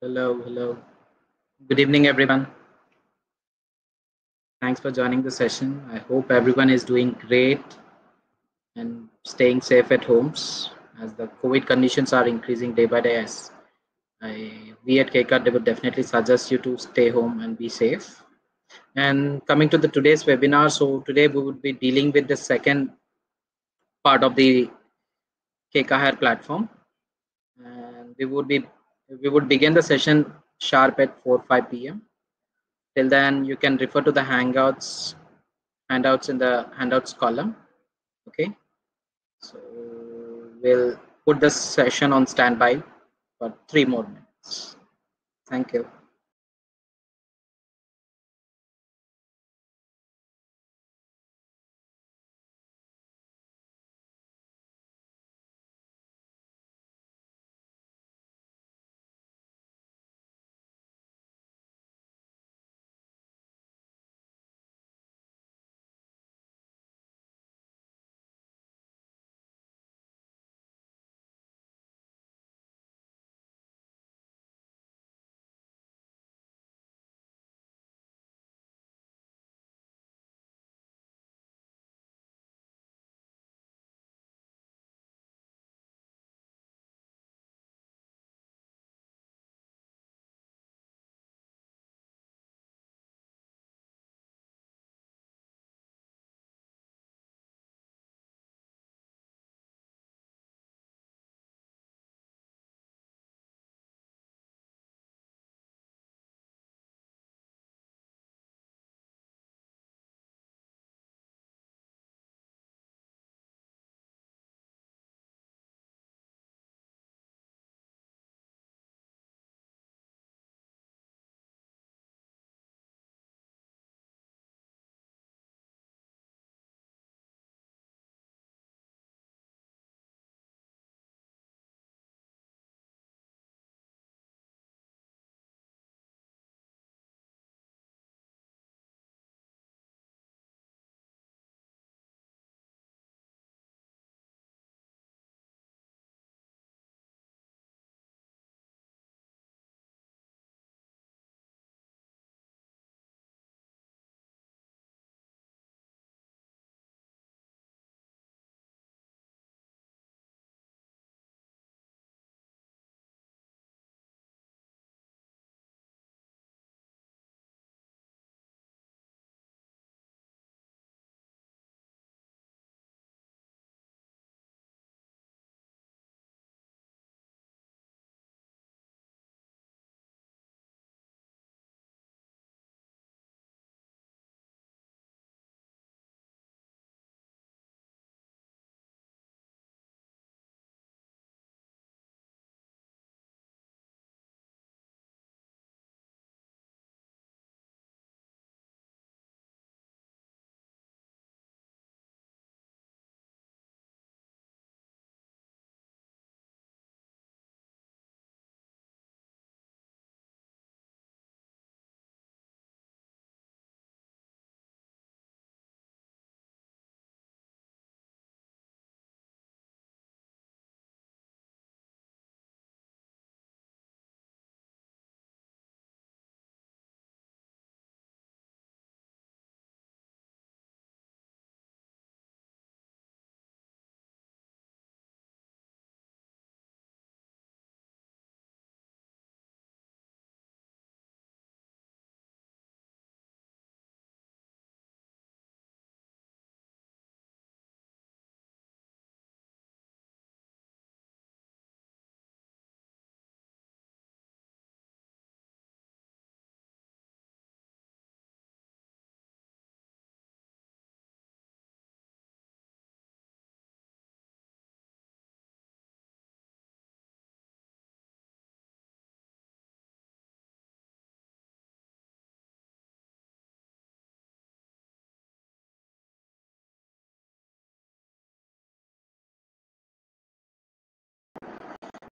Hello, hello. Good evening, everyone. Thanks for joining the session. I hope everyone is doing great and staying safe at homes as the COVID conditions are increasing day by day. As I, we at Keka HR would definitely suggest you to stay home and be safe. And coming to the today's webinar, so today we would be dealing with the second part of the Keka Hire platform, and we would be we would begin the session sharp at 4 5 p.m till then you can refer to the hangouts handouts in the handouts column okay? So we'll put the session on standby for three more minutes. Thank you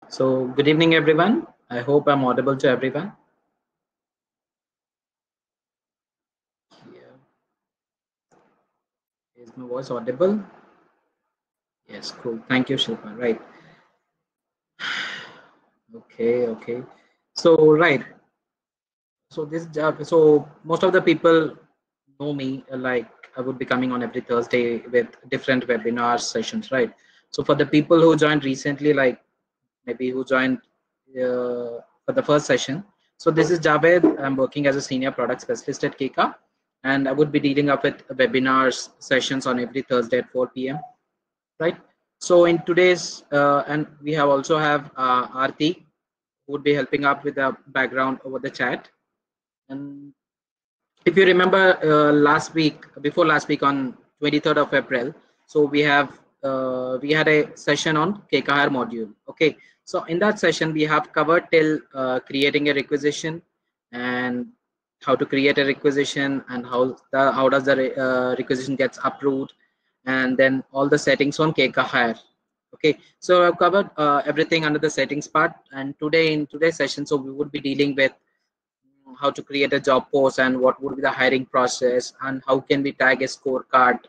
So good evening, everyone. I hope I'm audible to everyone. Is my voice audible? Yes, cool. Thank you, Shilpa. Right. Okay, okay. So right. So this job. So most of the people know me. Uh, like I would be coming on every Thursday with different webinar sessions, right? So for the people who joined recently, like maybe who joined uh, for the first session. So this is Javed. I'm working as a senior product specialist at Keka, and I would be dealing up with webinars sessions on every Thursday at 4 p.m. Right. So in today's uh, and we have also have uh, Arti who would be helping up with the background over the chat. And if you remember uh, last week, before last week on 23rd of April, so we have uh, we had a session on Keka module. Okay, so in that session, we have covered till uh, creating a requisition and how to create a requisition and how the how does the uh, requisition gets approved and then all the settings on Keka Hire. Okay, so I've covered uh, everything under the settings part and today in today's session, so we would be dealing with how to create a job post and what would be the hiring process and how can we tag a scorecard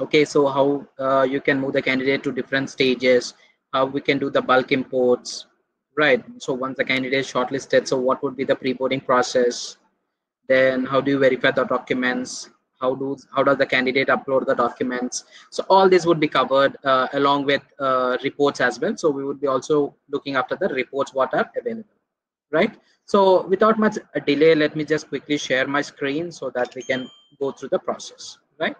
okay so how uh, you can move the candidate to different stages how we can do the bulk imports right? So once the candidate is shortlisted so what would be the pre-boarding process? Then how do you verify the documents? How do how does the candidate upload the documents? So all this would be covered uh, along with uh, reports as well. So we would be also looking after the reports what are available right? So without much delay let me just quickly share my screen so that we can go through the process right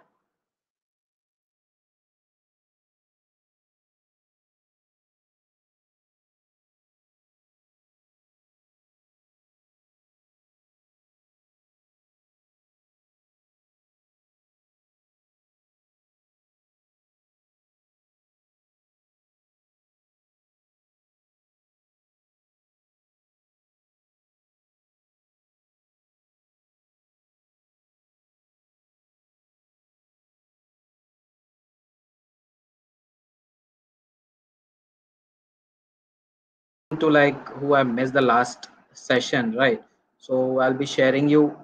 to like who I missed the last session, right? So I'll be sharing you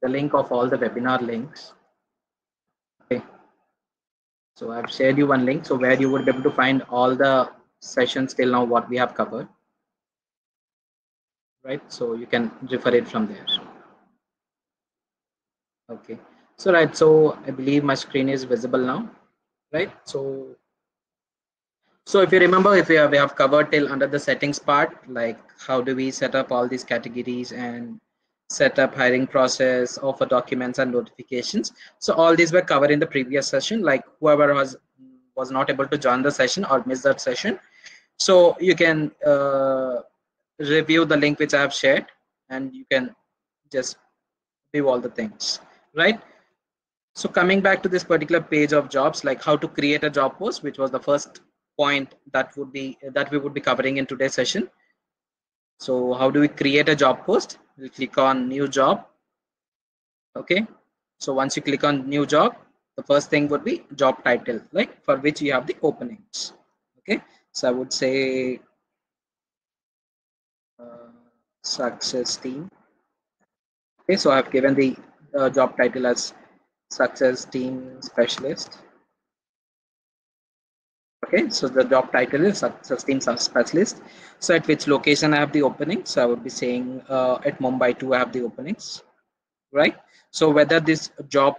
the link of all the webinar links. Okay. So I've shared you one link, so where you would be able to find all the sessions till now what we have covered. Right, so you can refer it from there. Okay, so right, so I believe my screen is visible now, right? So so if you remember, if we have, we have covered till under the settings part, like how do we set up all these categories and set up hiring process, offer documents and notifications. So all these were covered in the previous session, like whoever was was not able to join the session or miss that session. So you can uh, review the link which I have shared and you can just view all the things, right? So coming back to this particular page of jobs, like how to create a job post, which was the first point that would be that we would be covering in today's session. So how do we create a job post? We'll click on new job. Okay. So once you click on new job the first thing would be job title like for which you have the openings. Okay. So i would say uh, success team. Okay. So i've given the uh, job title as success team specialist okay so the job title is sustain specialist. So at which location i have the openings? So i would be saying uh, at mumbai 2 i have the openings right? So whether this job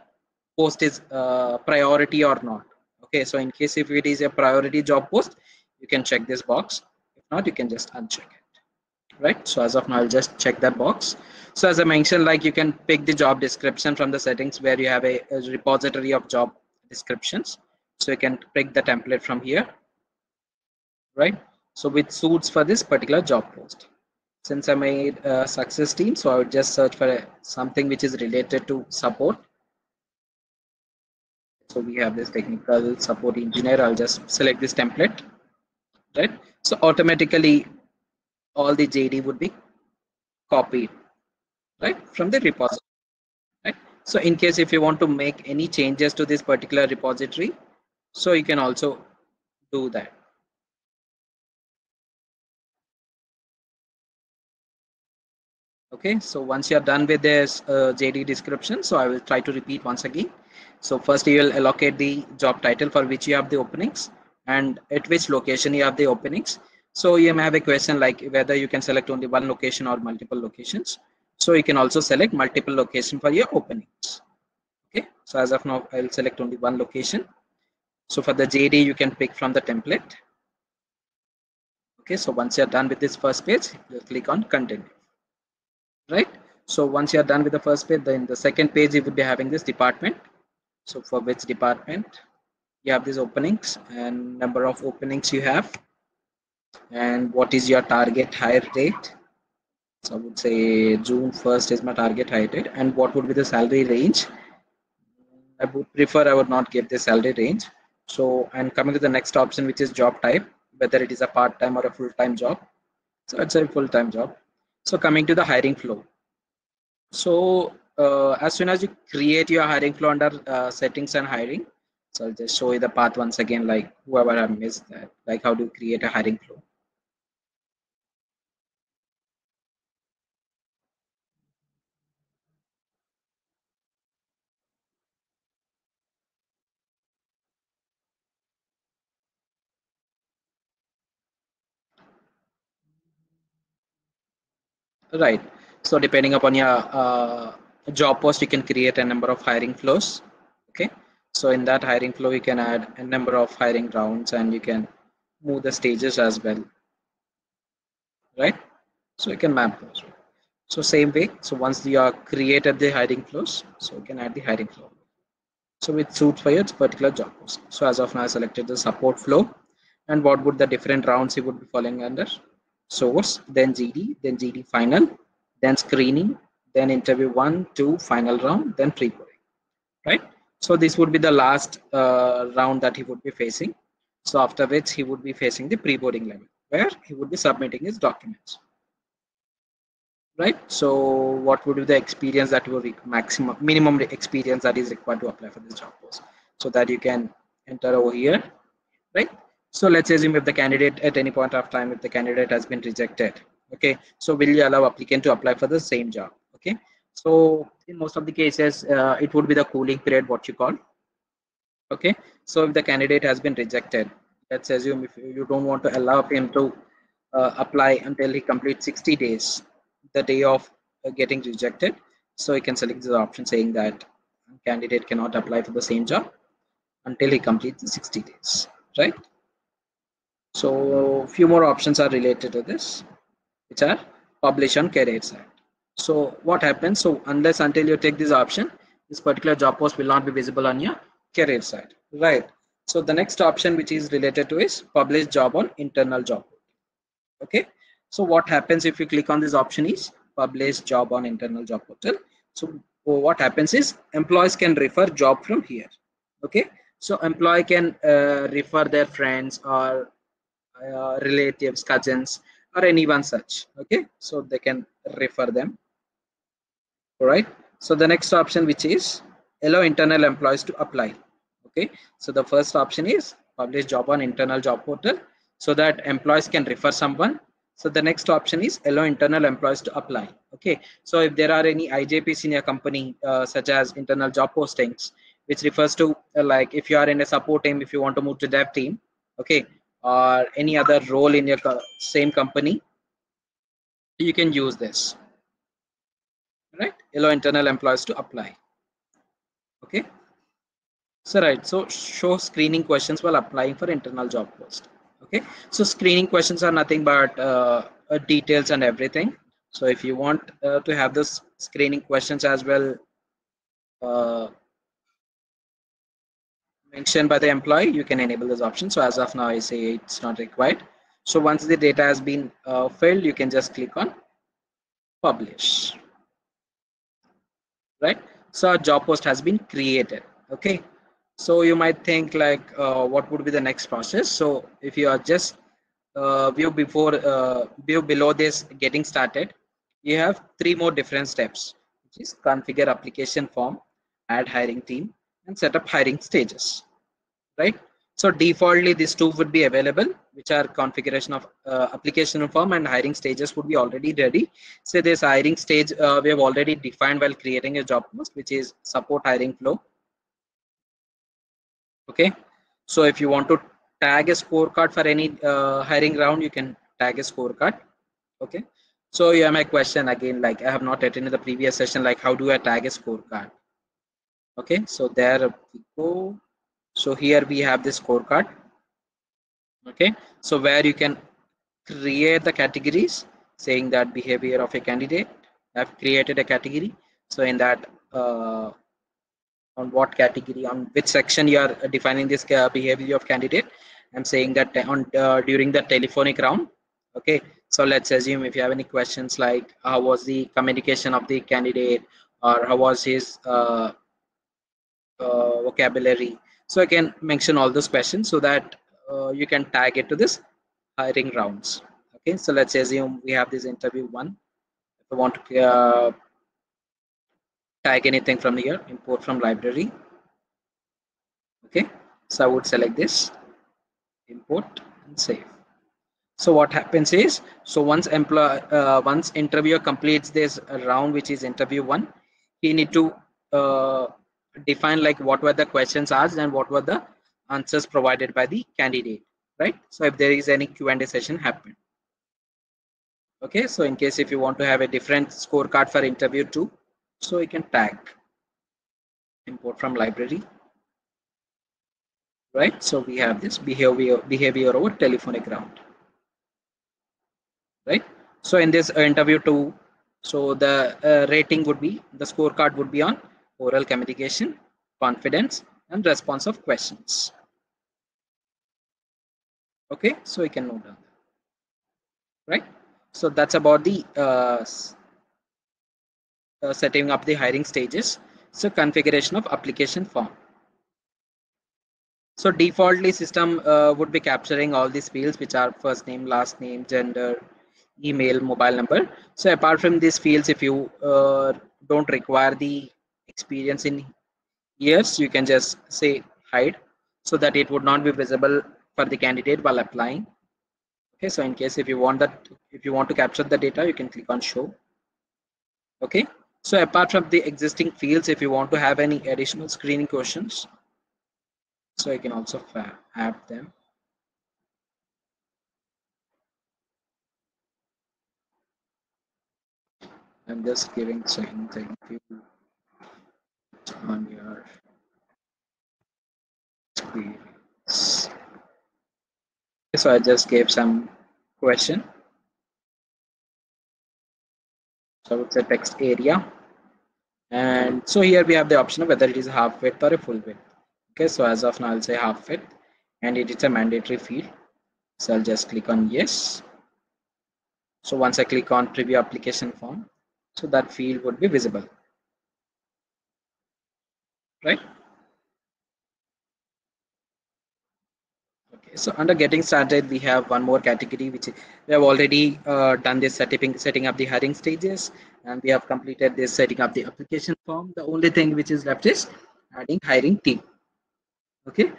post is uh, priority or not. Okay so in case if it is a priority job post you can check this box. If not you can just uncheck it right? So as of now i'll just check that box. So as i mentioned like you can pick the job description from the settings where you have a, a repository of job descriptions so you can pick the template from here right? So which suits for this particular job post. Since i made a uh, success team so i would just search for a, something which is related to support. So we have this technical support engineer. I'll just select this template right? So automatically all the jd would be copied right from the repository right? So in case if you want to make any changes to this particular repository so you can also do that okay so once you're done with this uh, jd description so i will try to repeat once again so first you will allocate the job title for which you have the openings and at which location you have the openings So you may have a question like whether you can select only one location or multiple locations. So you can also select multiple location for your openings. Okay, so as of now, I'll select only one location. So for the JD, you can pick from the template. Okay, so once you're done with this first page, you click on continue. Right. So once you're done with the first page, then the second page, you would be having this department. So for which department you have these openings and number of openings you have and what is your target hire date so i would say june 1st is my target hire date and what would be the salary range i would prefer i would not give the salary range so i'm coming to the next option which is job type whether it is a part-time or a full-time job. So it's a full-time job. So coming to the hiring flow. So uh, as soon as you create your hiring flow under uh, settings and hiring so I'll just show you the path once again, like whoever have missed that, like how to create a hiring flow. Right. So depending upon your uh, job post, you can create a number of hiring flows. Okay. So in that hiring flow you can add a number of hiring rounds and you can move the stages as well. Right. So you can map those. So same way. So once you are created the hiring flows so you can add the hiring flow. So it suits for your particular job post. So as of now i selected the support flow. And what would the different rounds you would be falling under source then gd then gd final then screening then interview one two final round then pre-boarding right so this would be the last uh, round that he would be facing. So after which he would be facing the pre-boarding level where he would be submitting his documents. Right. So what would be the experience that will be maximum minimum experience that is required to apply for this job post so that you can enter over here. Right. So let's assume if the candidate at any point of time, if the candidate has been rejected. Okay. So will you allow applicant to apply for the same job? Okay. So in most of the cases, uh, it would be the cooling period, what you call. Okay. So if the candidate has been rejected, let's assume if you don't want to allow him to uh, apply until he completes 60 days, the day of uh, getting rejected. So you can select the option saying that candidate cannot apply for the same job until he completes the 60 days, right? So few more options are related to this, which are publish on career site. So what happens? So unless until you take this option, this particular job post will not be visible on your career site, right? So the next option which is related to is publish job on internal job. Okay. So what happens if you click on this option is publish job on internal job portal. So what happens is employees can refer job from here. Okay. So employee can uh, refer their friends or uh, relatives, cousins, or anyone such. Okay. So they can refer them. All right? So the next option which is allow internal employees to apply okay? So the first option is publish job on internal job portal so that employees can refer someone. So the next option is allow internal employees to apply okay? So if there are any ijps in your company uh, such as internal job postings which refers to uh, like if you are in a support team if you want to move to dev team okay or any other role in your co same company you can use this. Right? Allow internal employees to apply. Okay? So right. So show screening questions while applying for internal job post. Okay? So screening questions are nothing but uh, uh, details and everything. So if you want uh, to have this screening questions as well uh, mentioned by the employee you can enable this option. So as of now i say it's not required. So once the data has been uh, filled you can just click on publish. Right? So job post has been created. Okay? So you might think like uh, what would be the next process? So if you are just uh, view before uh, view below this getting started you have three more different steps which is configure application form add hiring team and set up hiring stages right so defaultly these two would be available, which are configuration of uh, application form and hiring stages would be already ready. So this hiring stage uh, we have already defined while creating a job post, which is support hiring flow. Okay. So if you want to tag a scorecard for any uh, hiring round, you can tag a scorecard okay so yeah my question again like i have not attended the previous session like how do i tag a scorecard okay so there we go. So here we have this scorecard. Okay so where you can create the categories saying that behavior of a candidate. I've created a category. So in that uh, on what category on which section you are defining this uh, behavior of candidate. I'm saying that on uh, during the telephonic round. Okay so let's assume if you have any questions like how was the communication of the candidate? Or how was his uh, uh vocabulary. So i can mention all those questions so that uh, you can tag it to this hiring rounds. Okay so let's assume we have this interview one. If i want to uh, tag anything from here import from library. Okay so i would select this import and save. So what happens is so once employee uh, once interviewer completes this round which is interview one he need to uh, define like what were the questions asked and what were the answers provided by the candidate right? So if there is any q&a session happen. Okay so in case if you want to have a different scorecard for interview two so we can tag. Import from library. Right so we have this behavior behavior over telephonic round right so in this interview two so the uh, rating would be the scorecard would be on oral communication confidence and response of questions okay so we can note down right so that's about the uh, uh, setting up the hiring stages. So configuration of application form. So defaultly system uh, would be capturing all these fields which are first name, last name, gender, email, mobile number. So apart from these fields, if you uh, don't require the experience in years, you can just say hide so that it would not be visible for the candidate while applying. Okay, so in case if you want that, if you want to capture the data, you can click on show. Okay, so apart from the existing fields, if you want to have any additional screening questions, so I can also add them. I'm just giving saying thank you on your experience. So I just gave some question. so it's a text area. And so here we have the option of whether it is half width or a full width. Okay so as of now i'll say half width. And it is a mandatory field. So i'll just click on yes. So once i click on preview application form so that field would be visible right? Okay, so under getting started we have one more category which we have already uh, done this setting setting up the hiring stages and we have completed this setting up the application form. The only thing which is left is adding hiring team. Okay?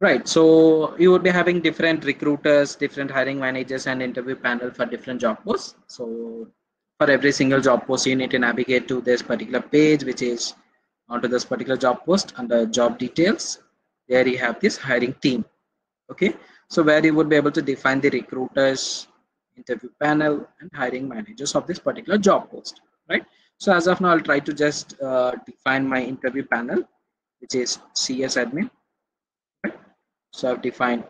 Right so you would be having different recruiters different hiring managers and interview panel for different job posts. So for every single job post you need to navigate to this particular page which is onto this particular job post under job details. There you have this hiring team. Okay? So where you would be able to define the recruiters interview panel and hiring managers of this particular job post. Right? So as of now i'll try to just uh, define my interview panel which is cs admin. Right? So i've defined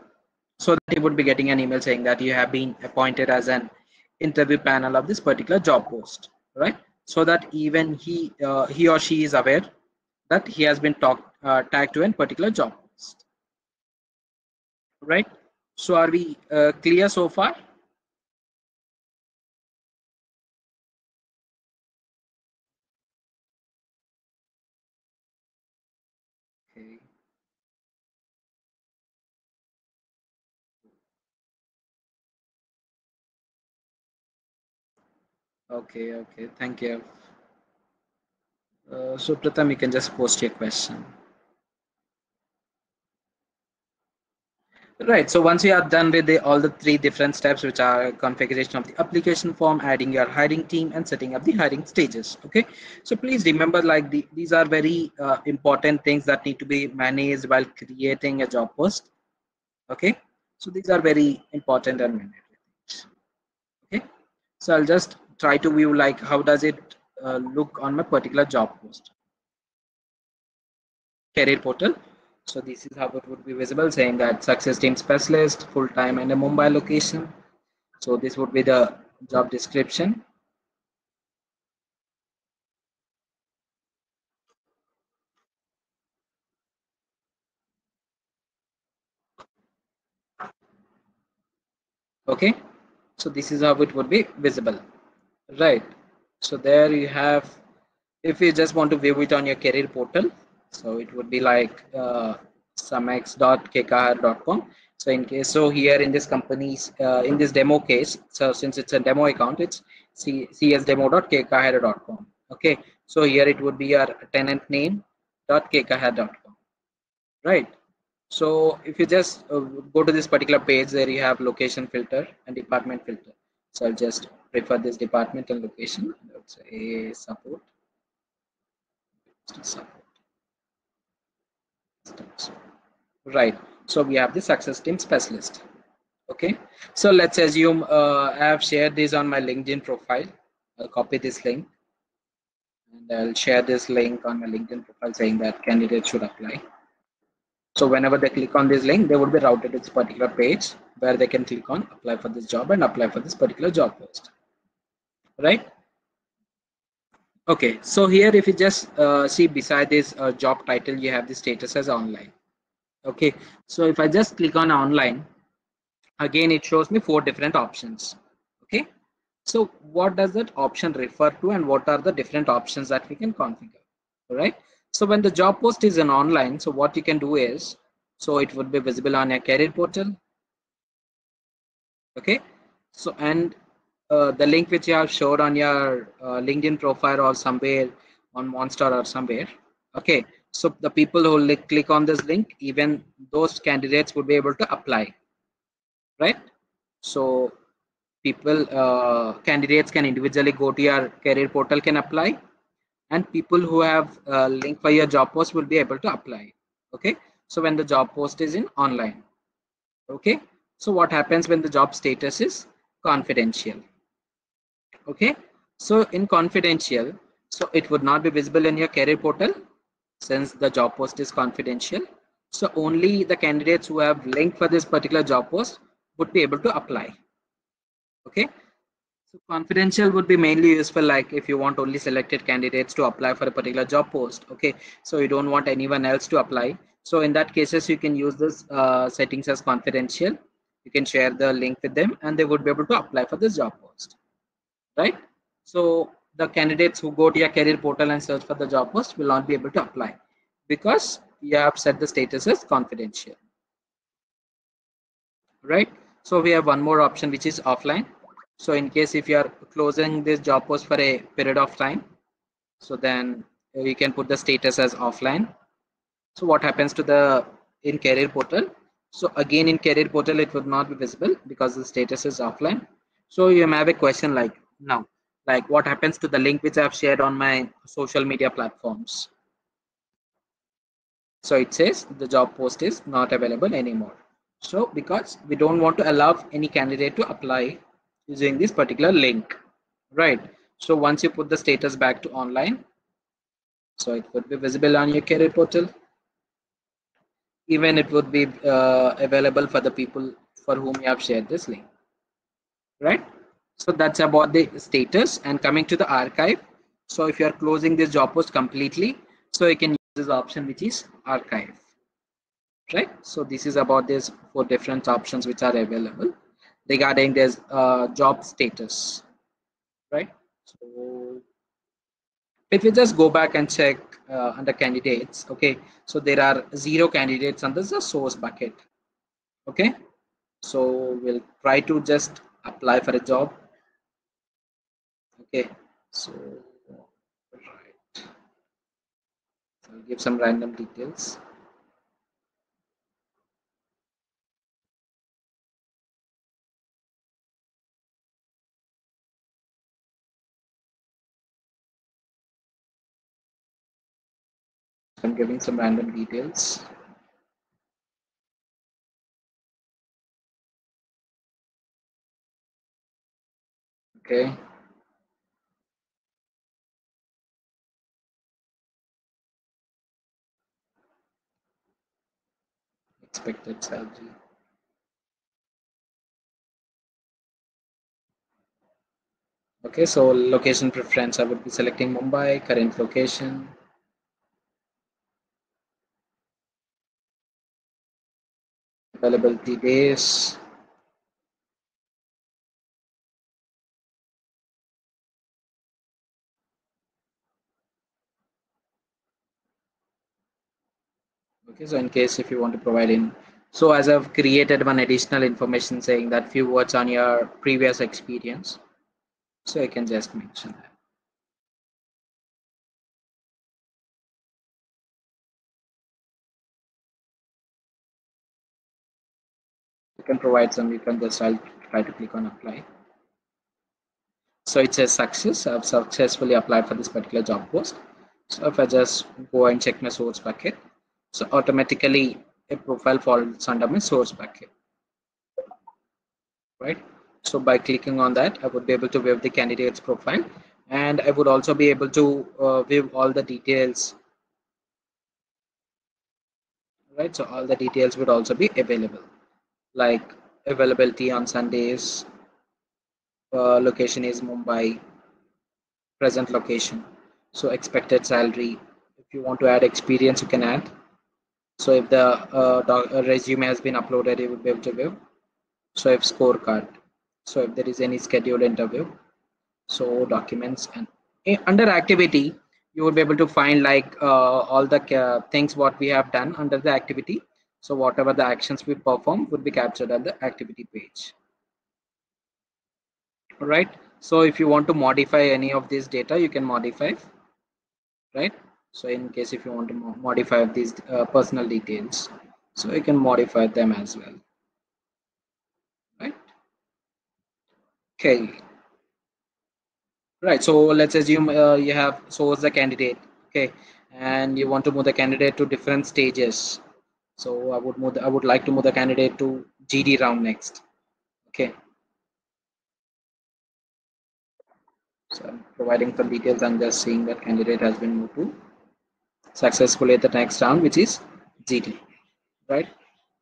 so that you would be getting an email saying that you have been appointed as an interview panel of this particular job post. Right? So that even he uh, he or she is aware that he has been talked uh, tagged to a particular job right? So are we uh, clear so far? Okay. Okay okay. Thank you uh, so pratham you can just post your question Right. So once you are done with the, all the three different steps, which are configuration of the application form, adding your hiring team, and setting up the hiring stages. Okay. So please remember, like the, these are very uh, important things that need to be managed while creating a job post. Okay. So these are very important and mandatory Okay. So I'll just try to view like how does it Uh, look on my particular job post. Career portal. So this is how it would be visible saying that success team specialist, full-time and a Mumbai location. So this would be the job description. Okay, so this is how it would be visible, right? So there you have, if you just want to view it on your career portal, so it would be like uh. So in case, so here in this company's, uh, in this demo case, so since it's a demo account, it's csdemo.keka.com. Okay, so here it would be your tenant name .keka.com, right? So if you just uh, go to this particular page, there you have location filter and department filter. So I'll just prefer this department and location. Let's say support. Support. Right. So we have the success team specialist. Okay. So let's assume uh, I have shared this on my LinkedIn profile. I'll copy this link and I'll share this link on my LinkedIn profile saying that candidate should apply. So whenever they click on this link, they would be routed to this particular page where they can click on apply for this job and apply for this particular job post. Right? Okay, so here if you just uh, see beside this uh, job title, you have the status as online. Okay, so if I just click on online, again it shows me four different options. Okay, so what does that option refer to and what are the different options that we can configure? All right, so when the job post is in online, so what you can do is, so it would be visible on your career portal. Okay, so and uh, the link which you have showed on your uh, LinkedIn profile or somewhere on Monster or somewhere. Okay, so the people who click on this link, even those candidates would be able to apply, right? So people, uh, candidates can individually go to your career portal can apply and people who have a link for your job post will be able to apply. Okay, so when the job post is in online. Okay, so what happens when the job status is confidential? Okay? So in confidential so it would not be visible in your career portal since the job post is confidential. So only the candidates who have linked for this particular job post would be able to apply. Okay? So confidential would be mainly useful like if you want only selected candidates to apply for a particular job post okay? So you don't want anyone else to apply. So in that cases you can use this uh, settings as confidential. You can share the link with them and they would be able to apply for this job post right? So the candidates who go to your career portal and search for the job post will not be able to apply because you have set the status as confidential, right? So we have one more option which is offline. So in case if you are closing this job post for a period of time, so then you can put the status as offline. So what happens to the in career portal? So again in career portal it would not be visible because the status is offline. So you may have a question like now like what happens to the link which i've shared on my social media platforms. So it says the job post is not available anymore. So because we don't want to allow any candidate to apply using this particular link right? So once you put the status back to online so it would be visible on your career portal. Even it would be uh, available for the people for whom you have shared this link right so that's about the status and coming to the archive. So if you're closing this job post completely, so you can use this option which is archive. Right. So this is about these four different options which are available regarding this uh, job status. Right. So if we just go back and check uh, under candidates, okay, so there are zero candidates under the source bucket. Okay, so we'll try to just apply for a job okay so right so i'll give some random details I'm giving some random details. Okay. Okay, so location preference, I would be selecting Mumbai, current location. Availability days. Okay, so in case if you want to provide in, so as I've created one additional information saying that few words on your previous experience. So I can just mention that. You can provide some, you can just, I'll try to click on apply. So it says success, I've successfully applied for this particular job post. So if I just go and check my source bucket, so automatically a profile falls under my source bucket, right? So by clicking on that, I would be able to view the candidate's profile and I would also be able to uh, view all the details, right? So all the details would also be available like availability on Sundays, uh, location is Mumbai, present location. So expected salary. If you want to add experience, you can add. So if the uh, resume has been uploaded, you will be able to view. So if scorecard. So if there is any scheduled interview, so documents and under activity, you will be able to find like uh, all the uh, things what we have done under the activity so whatever the actions we perform would be captured at the activity page. All right. So if you want to modify any of this data, you can modify, right? So in case if you want to modify these uh, personal details, so you can modify them as well, right? Okay. Right. So let's assume uh, you have source the candidate, okay, and you want to move the candidate to different stages so I would move, the, I would like to move the candidate to GD round next. Okay. So I'm providing some details. I'm just seeing that candidate has been moved to successfully at the next round, which is GD, right?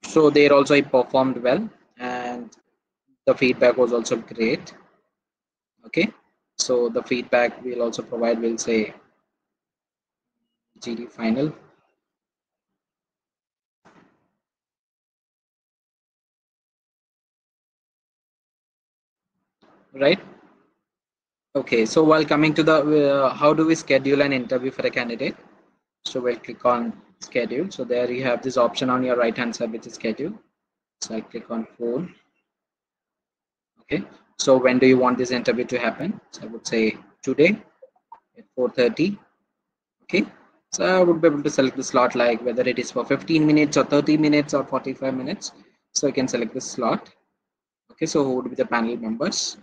So there also he performed well and the feedback was also great. Okay. So the feedback we'll also provide, we'll say GD final right okay so while coming to the uh, how do we schedule an interview for a candidate so we'll click on schedule. So there you have this option on your right hand side which is schedule. So i click on phone. Okay. So when do you want this interview to happen? So i would say today at 4:30 okay. So i would be able to select the slot like whether it is for 15 minutes or 30 minutes or 45 minutes. So i can select the slot. Okay. So who would be the panel members?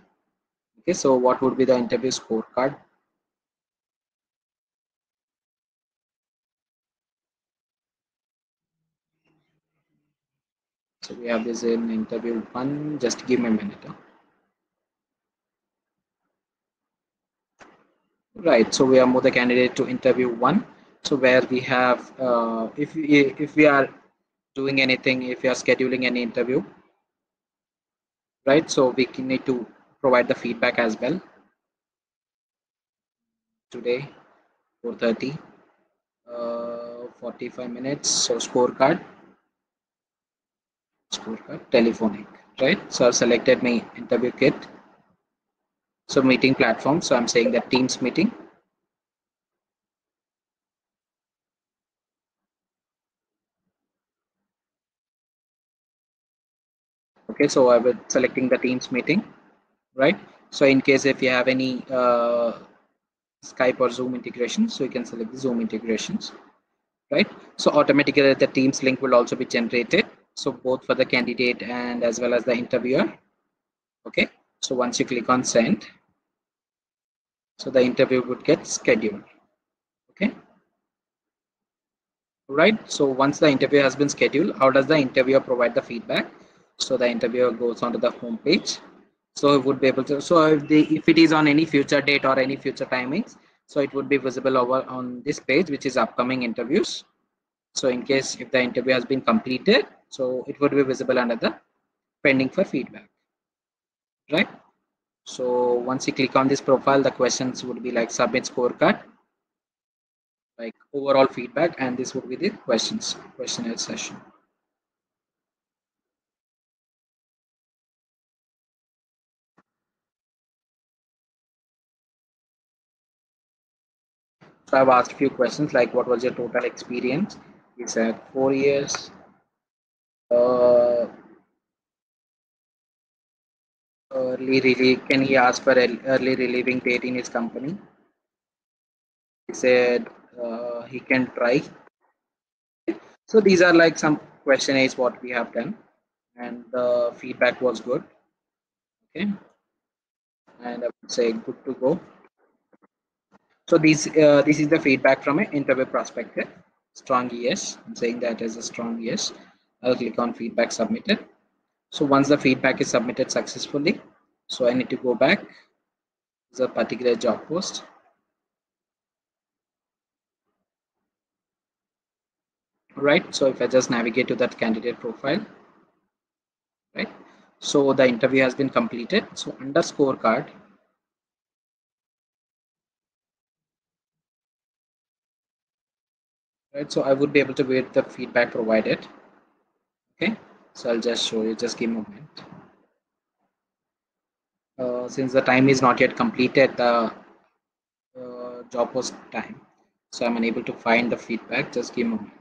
Okay, so what would be the interview scorecard? We have this in interview one. Just give me a minute. Huh? Right. So we are move the candidate to interview one. So where we have, uh, if we, if we are doing anything, if we are scheduling any interview, right? So we need to provide the feedback as well today 4:30 uh, 45 minutes so scorecard scorecard telephonic right so i've selected my interview kit so meeting platform so i'm saying that teams meeting okay so i will selecting the teams meeting right so in case if you have any uh, Skype or Zoom integration. So you can select the Zoom integrations, right? So automatically the Teams link will also be generated. So both for the candidate and as well as the interviewer. Okay. So once you click on send, so the interview would get scheduled. Okay. Right. So once the interview has been scheduled, how does the interviewer provide the feedback? So the interviewer goes onto the home page. so it would be able to so if the if it is on any future date or any future timings so it would be visible over on this page which is upcoming interviews so in case if the interview has been completed so it would be visible under the pending for feedback right? So once you click on this profile the questions would be like submit scorecard like overall feedback and this would be the questions questionnaire session. So i've asked a few questions like what was your total experience? He said four years early relief can he ask for early relieving date in his company? He said uh, he can try. So these are like some questionnaires what we have done. And the feedback was good. Okay. And i would say good to go. So this uh, this is the feedback from an interview perspective strong yes. I'm saying that as a strong yes i'll click on feedback submitted. So once the feedback is submitted successfully so i need to go back to the particular job post. Right so if i just navigate to that candidate profile right? So the interview has been completed. So under scorecard right so i would be able to wait the feedback provided okay so i'll just show you just give a moment uh, since the time is not yet completed the uh, job post time so i'm unable to find the feedback. Just give a moment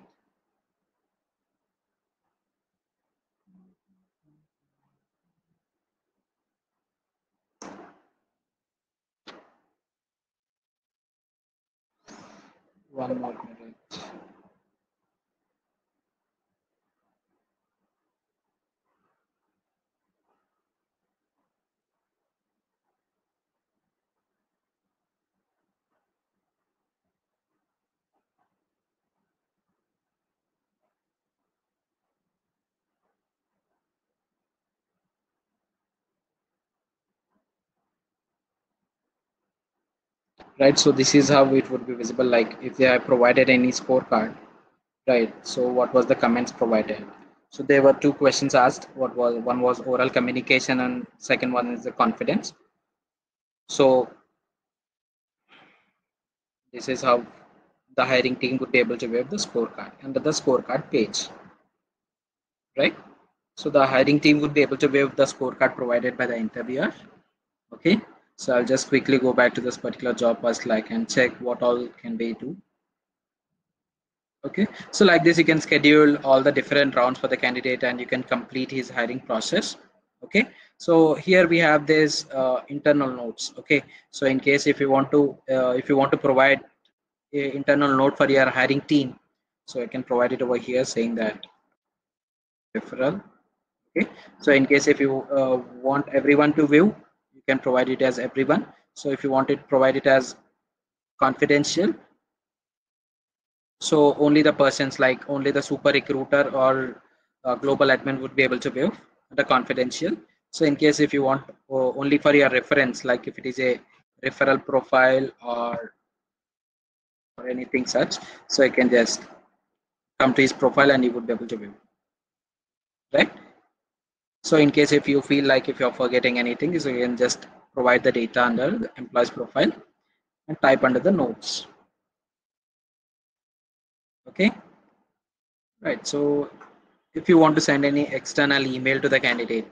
one more right so this is how it would be visible like if they have provided any scorecard right? So what was the comments provided? So there were two questions asked. What was one was oral communication and second one is the confidence. So this is how the hiring team would be able to view the scorecard under the scorecard page right? So the hiring team would be able to view the scorecard provided by the interviewer okay so I'll just quickly go back to this particular job post like and check what all can they do. Okay, so like this, you can schedule all the different rounds for the candidate and you can complete his hiring process. Okay, so here we have this uh, internal notes. Okay, so in case if you want to, uh, if you want to provide a internal note for your hiring team, so I can provide it over here saying that referral. Okay, so in case if you uh, want everyone to view, can provide it as everyone. So if you want it provide it as confidential. So only the persons like only the super recruiter or uh, global admin would be able to view the confidential. So in case if you want uh, only for your reference like if it is a referral profile or or anything such so I can just come to his profile and you would be able to view right so in case if you feel like if you're forgetting anything, so you can just provide the data under the employee's profile and type under the notes. Okay. Right. So if you want to send any external email to the candidate,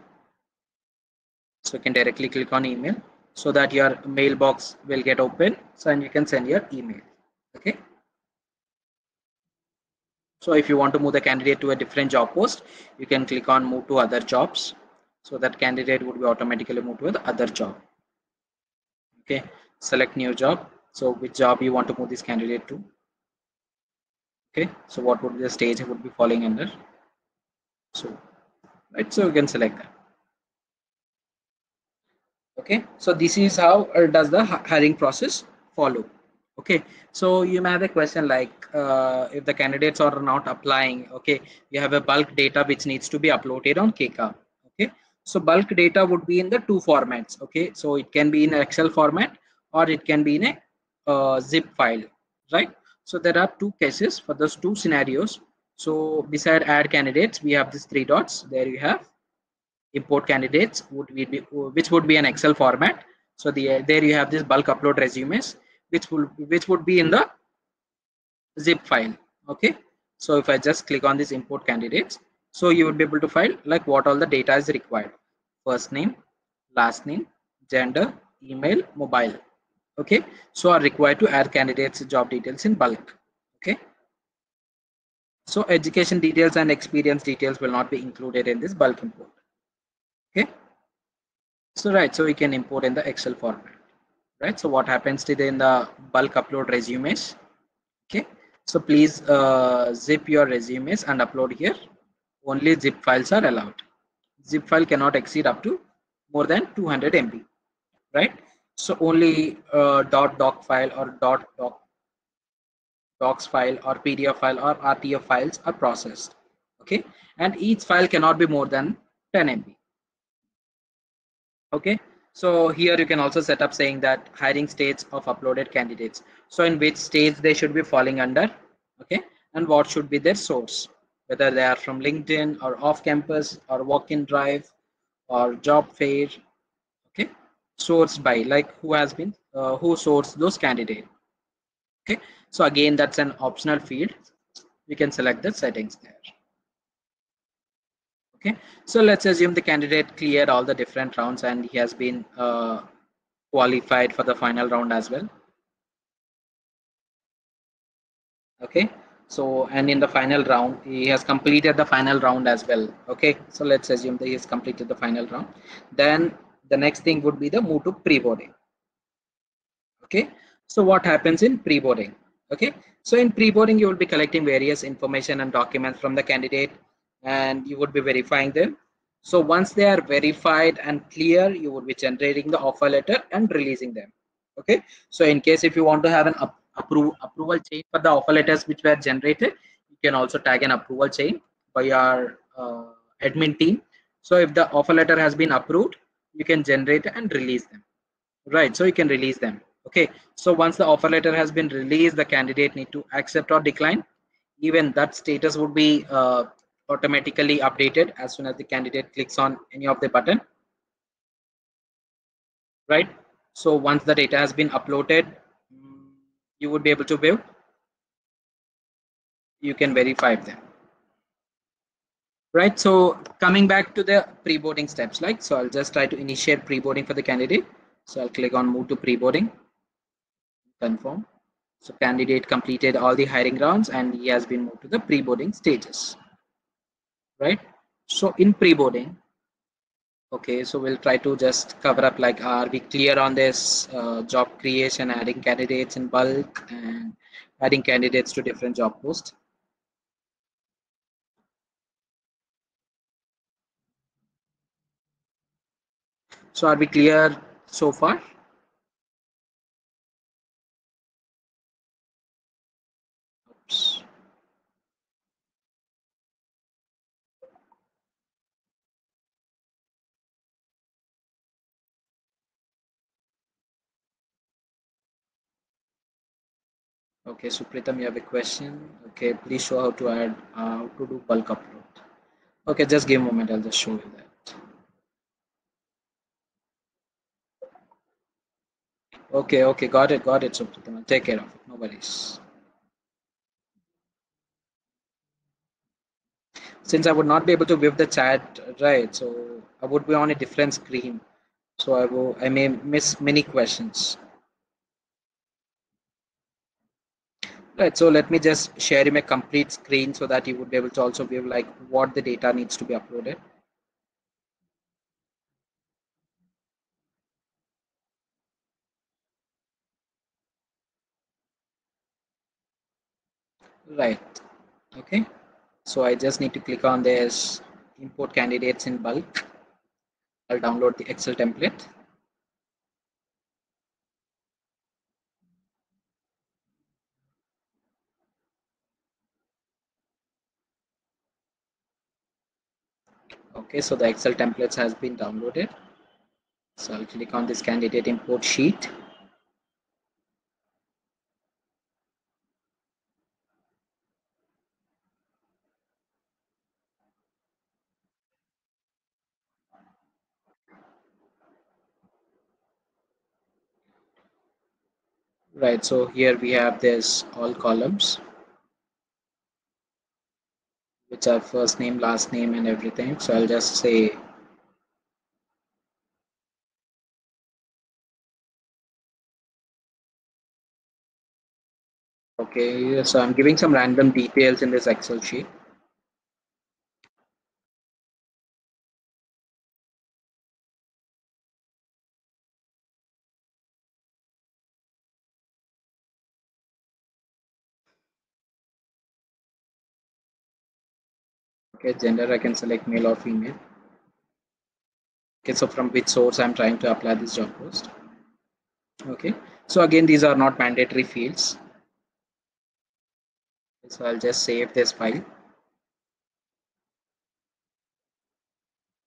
so you can directly click on email so that your mailbox will get open. So and you can send your email. Okay. So if you want to move the candidate to a different job post, you can click on move to other jobs. So that candidate would be automatically moved to the other job. Okay, select new job. So which job you want to move this candidate to. Okay, so what would be the stage it would be falling under. So, right, so you can select that. Okay, so this is how uh, does the hiring process follow okay so you may have a question like uh, if the candidates are not applying okay you have a bulk data which needs to be uploaded on keka okay? So bulk data would be in the two formats okay? So it can be in excel format or it can be in a uh, zip file right? So there are two cases for those two scenarios. So beside add candidates we have these three dots. There you have import candidates would be which would be an excel format. So the there you have this bulk upload resumes which will which would be in the zip file okay? So if i just click on this import candidates so you would be able to find like what all the data is required. First name last name gender email mobile okay? So are required to add candidates job details in bulk okay? So education details and experience details will not be included in this bulk import okay? So right so we can import in the excel format right so what happens to the, in the bulk upload resumes? Okay so please uh, zip your resumes and upload here. Only zip files are allowed. Zip file cannot exceed up to more than 200 mb right? So only uh, dot doc file or dot doc docx file or pdf file or rtf files are processed okay? And each file cannot be more than 10 mb okay so here you can also set up saying that hiring states of uploaded candidates. So in which stage they should be falling under okay? And what should be their source? Whether they are from linkedin or off campus or walk-in drive or job fair okay? Sourced by like who has been uh, who sourced those candidates okay? So again that's an optional field. We can select the settings there okay. So let's assume the candidate cleared all the different rounds and he has been uh, qualified for the final round as well. Okay. So and in the final round he has completed the final round as well. Okay. So let's assume that he has completed the final round. Then the next thing would be the move to pre-boarding. Okay. So what happens in pre-boarding? Okay. So in pre-boarding you will be collecting various information and documents from the candidate and you would be verifying them. So once they are verified and clear, you would be generating the offer letter and releasing them. Okay. So in case if you want to have an approve, approval chain for the offer letters which were generated, you can also tag an approval chain by your uh, admin team. So if the offer letter has been approved, you can generate and release them. Right. So you can release them. Okay. So once the offer letter has been released, the candidate need to accept or decline. Even that status would be uh, automatically updated as soon as the candidate clicks on any of the button. Right? So once the data has been uploaded you would be able to view. You can verify them. Right? So coming back to the pre-boarding steps like so i'll just try to initiate pre-boarding for the candidate. So i'll click on move to pre-boarding. Confirm. So candidate completed all the hiring rounds and he has been moved to the pre-boarding stages right? So in pre-boarding okay so we'll try to just cover up like are we clear on this uh, job creation adding candidates in bulk and adding candidates to different job posts? So are we clear so far Okay, Supritam, you have a question. Okay, please show how to add, uh, how to do bulk upload. Okay, just give a moment. I'll just show you that. Okay, okay, got it, got it, Supritam. I'll take care of it. No worries. Since I would not be able to view the chat, right? So I would be on a different screen. So I will, I may miss many questions. Right, so let me just share him a complete screen so that he would be able to also view like what the data needs to be uploaded. Right, okay. So I just need to click on this import candidates in bulk. I'll download the Excel template. Okay so the excel templates has been downloaded. So i'll click on this candidate import sheet. Right so here we have this all columns which are first name last name and everything. So i'll just say okay so i'm giving some random details in this excel sheet okay gender i can select male or female. Okay so from which source i'm trying to apply this job post. Okay so again these are not mandatory fields. So i'll just save this file.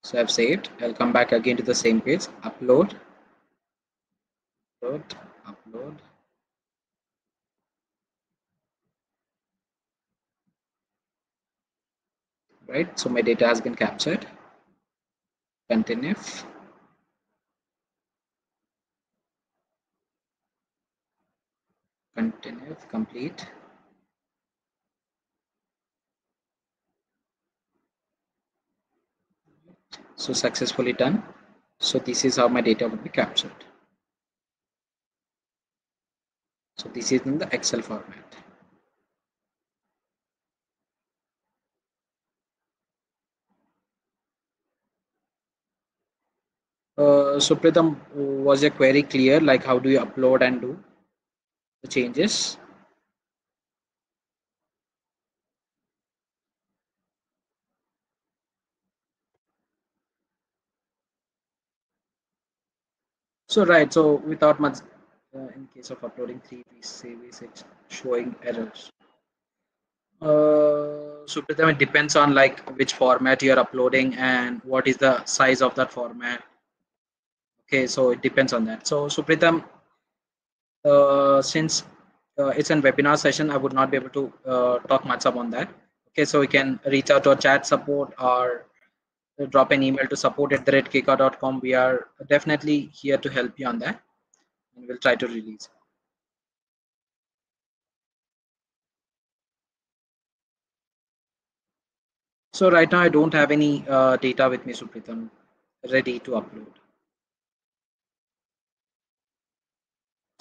So i've saved. I'll come back again to the same page. Upload. Upload. Upload right? So my data has been captured. Continue. Continue complete. So successfully done. So this is how my data would be captured. So this is in the excel format Uh, Supritam, was your query clear? Like how do you upload and do the changes? So right, so without much, uh, in case of uploading three CVs, it's showing errors. Uh, Supritam, it depends on like which format you're uploading and what is the size of that format okay so it depends on that. So supritam uh, since uh, it's a webinar session i would not be able to uh, talk much about that. Okay so we can reach out to our chat support or drop an email to support at the rate keka.com we are definitely here to help you on that and we'll try to release. So right now i don't have any uh, data with me supritam ready to upload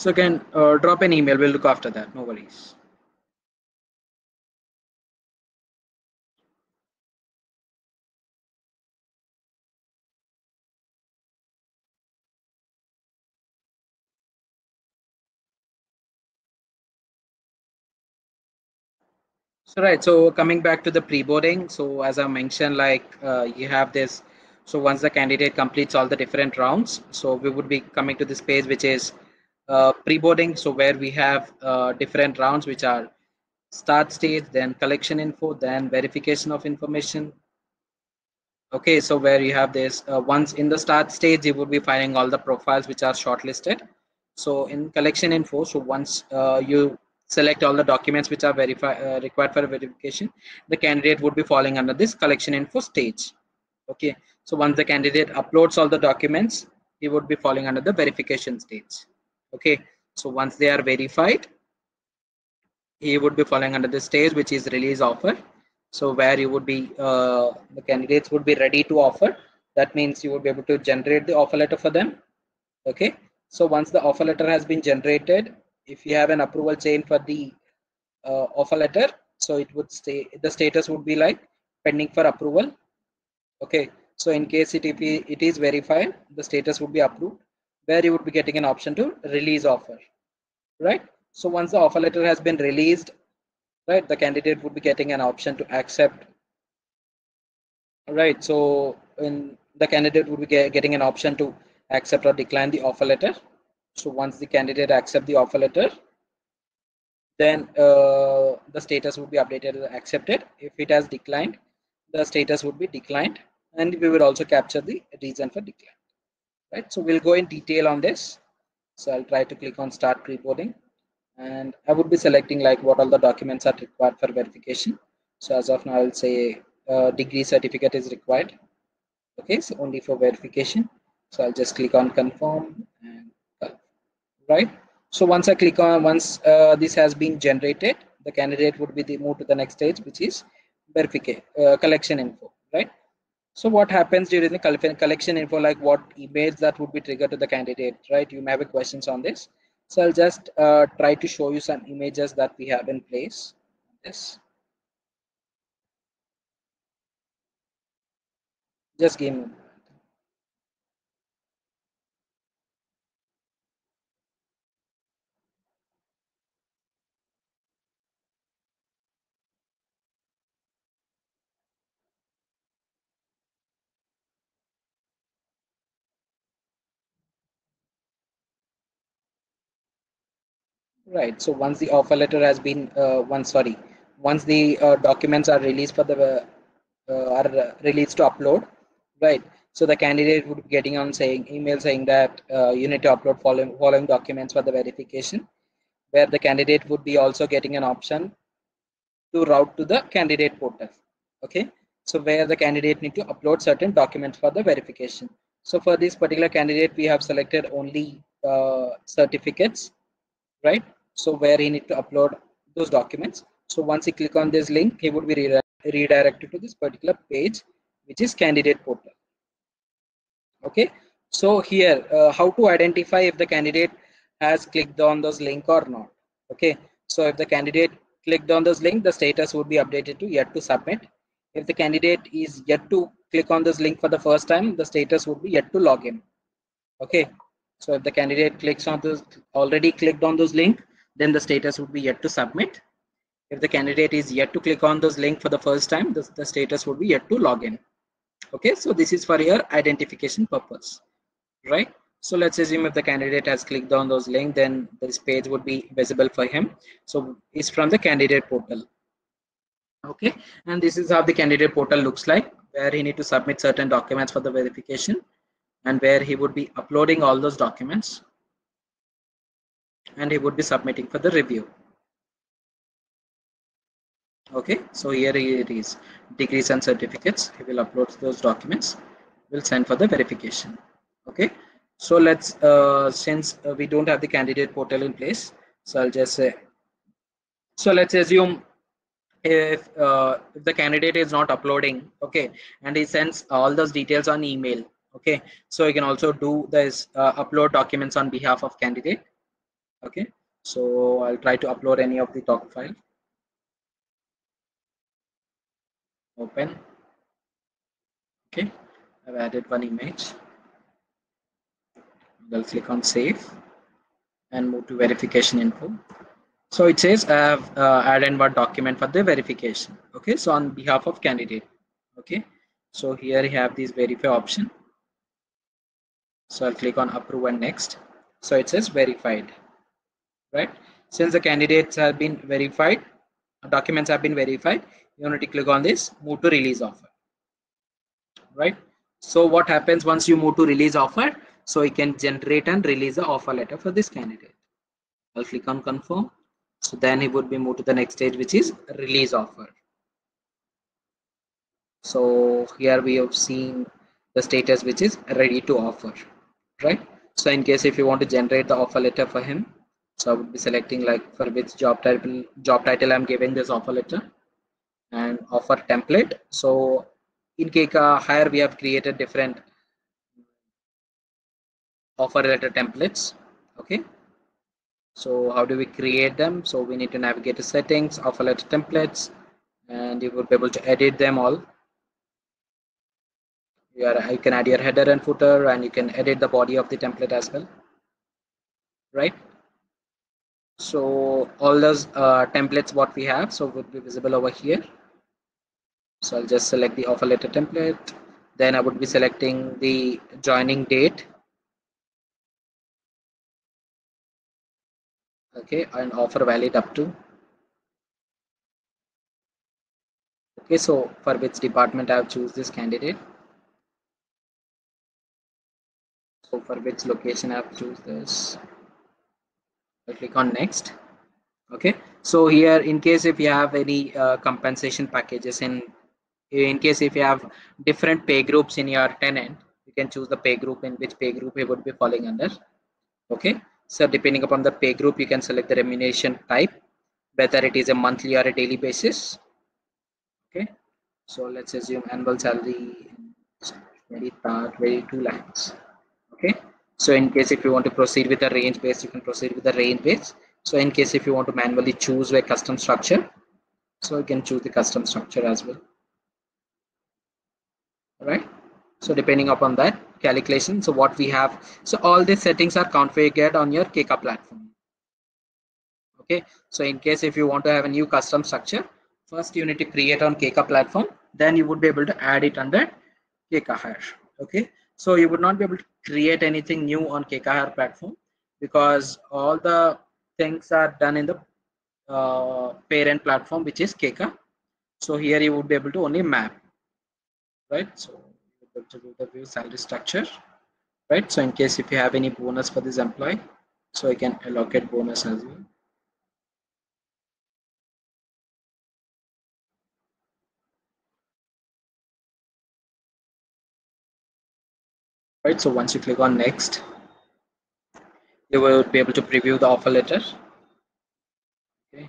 So you can uh, drop an email. We'll look after that. No worries. So right. So coming back to the pre-boarding. So as I mentioned, like uh, you have this. So once the candidate completes all the different rounds, so we would be coming to this page, which is uh, pre-boarding so where we have uh, different rounds which are start stage then collection info then verification of information. Okay so where you have this uh, once in the start stage you would be finding all the profiles which are shortlisted. So in collection info so once uh, you select all the documents which are verify, uh, required for verification the candidate would be falling under this collection info stage. Okay so once the candidate uploads all the documents he would be falling under the verification stage okay so once they are verified he would be falling under the stage which is release offer. So where you would be uh, the candidates would be ready to offer. That means you would be able to generate the offer letter for them. Okay so once the offer letter has been generated if you have an approval chain for the uh, offer letter so it would stay the status would be like pending for approval. Okay so in case it if it is verified the status would be approved where you would be getting an option to release offer right? So once the offer letter has been released right the candidate would be getting an option to accept right? So in the candidate would be get, getting an option to accept or decline the offer letter. So once the candidate accept the offer letter then uh, the status would be updated as accepted. If it has declined the status would be declined and we will also capture the reason for decline right so we'll go in detail on this. So i'll try to click on start preboarding and i would be selecting like what all the documents are required for verification. So as of now i'll say uh, degree certificate is required. Okay so only for verification. So i'll just click on confirm and right? So once i click on once uh, this has been generated the candidate would be the move to the next stage which is verification uh, collection info. Right so what happens during the collection info, like what emails that would be triggered to the candidate, right? You may have questions on this. So I'll just uh, try to show you some images that we have in place. This. Just give me Right. So once the offer letter has been, uh, once sorry, once the uh, documents are released for the uh, are released to upload, right? So the candidate would be getting on saying email saying that uh, you need to upload following following documents for the verification, where the candidate would be also getting an option to route to the candidate portal. Okay. So where the candidate need to upload certain documents for the verification. So for this particular candidate, we have selected only uh, certificates, right? So where he need to upload those documents. So once he click on this link he would be re redirected to this particular page which is candidate portal. Okay? So here uh, how to identify if the candidate has clicked on those link or not. Okay? So if the candidate clicked on this link the status would be updated to yet to submit. If the candidate is yet to click on this link for the first time the status would be yet to log in. Okay? So if the candidate clicks on this already clicked on this link then the status would be yet to submit. If the candidate is yet to click on this link for the first time, the, the status would be yet to log in. Okay, so this is for your identification purpose, right? So let's assume if the candidate has clicked on those link, then this page would be visible for him. So it's from the candidate portal. Okay, and this is how the candidate portal looks like, where he need to submit certain documents for the verification and where he would be uploading all those documents and he would be submitting for the review. Okay so here it is. Degrees and certificates he will upload those documents will send for the verification. Okay so let's uh, since uh, we don't have the candidate portal in place so i'll just say so let's assume if, uh, if the candidate is not uploading okay and he sends all those details on email okay so you can also do this uh, upload documents on behalf of candidate okay. So i'll try to upload any of the doc file. Open. Okay. I've added one image. I'll click on save and move to verification info. So it says i have uh, added one document for the verification. Okay. So on behalf of candidate. Okay. So here you have this verify option. So i'll click on approve and next. So it says verified right? Since the candidates have been verified documents have been verified you need to click on this move to release offer right? So what happens once you move to release offer? So you can generate and release the offer letter for this candidate. I'll click on confirm. So then he would be moved to the next stage which is release offer. So here we have seen the status which is ready to offer right? So in case if you want to generate the offer letter for him so I would be selecting like for which job title job title I'm giving this offer letter and offer template. So in Keka uh, Hire we have created different offer letter templates. Okay. So how do we create them? So we need to navigate to settings, offer letter templates, and you would be able to edit them all. You, are, you can add your header and footer and you can edit the body of the template as well. Right so all those uh, templates what we have so would be visible over here. So I'll just select the offer letter template. Then I would be selecting the joining date. Okay and offer valid up to. Okay so for which department I have choose this candidate. So for which location i have to choose this i click on next. Okay. So here in case if you have any uh, compensation packages in in case if you have different pay groups in your tenant you can choose the pay group in which pay group it would be falling under. Okay. So depending upon the pay group you can select the remuneration type whether it is a monthly or a daily basis. Okay. So let's assume annual salary 20 22 lakhs. Okay so in case if you want to proceed with the range base you can proceed with the range base so in case if you want to manually choose a custom structure so you can choose the custom structure as well. All right so depending upon that calculation so what we have so all these settings are configured on your keka platform. Okay? So in case if you want to have a new custom structure first you need to create on keka platform then you would be able to add it under Keka Hire. Okay so you would not be able to create anything new on Keka Hire platform because all the things are done in the uh, parent platform which is keka so here you would be able to only map right? So able to do the view salary structure right? So in case if you have any bonus for this employee so you can allocate bonus as well right so once you click on next you will be able to preview the offer letter okay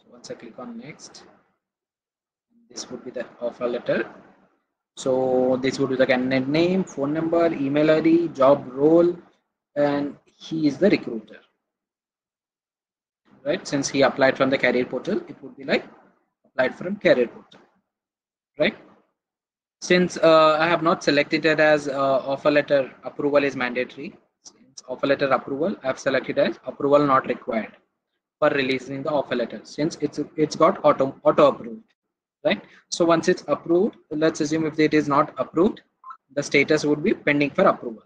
so once i click on next this would be the offer letter so this would be the candidate name, phone number, email ID, job role, and he is the recruiter. Right? Since he applied from the career portal, it would be like applied from career portal. Right? Since uh, I have not selected it as uh, offer letter approval is mandatory, since offer letter approval, I have selected as approval not required for releasing the offer letter. Since it's it's got auto auto approved right? So once it's approved let's assume if it is not approved the status would be pending for approval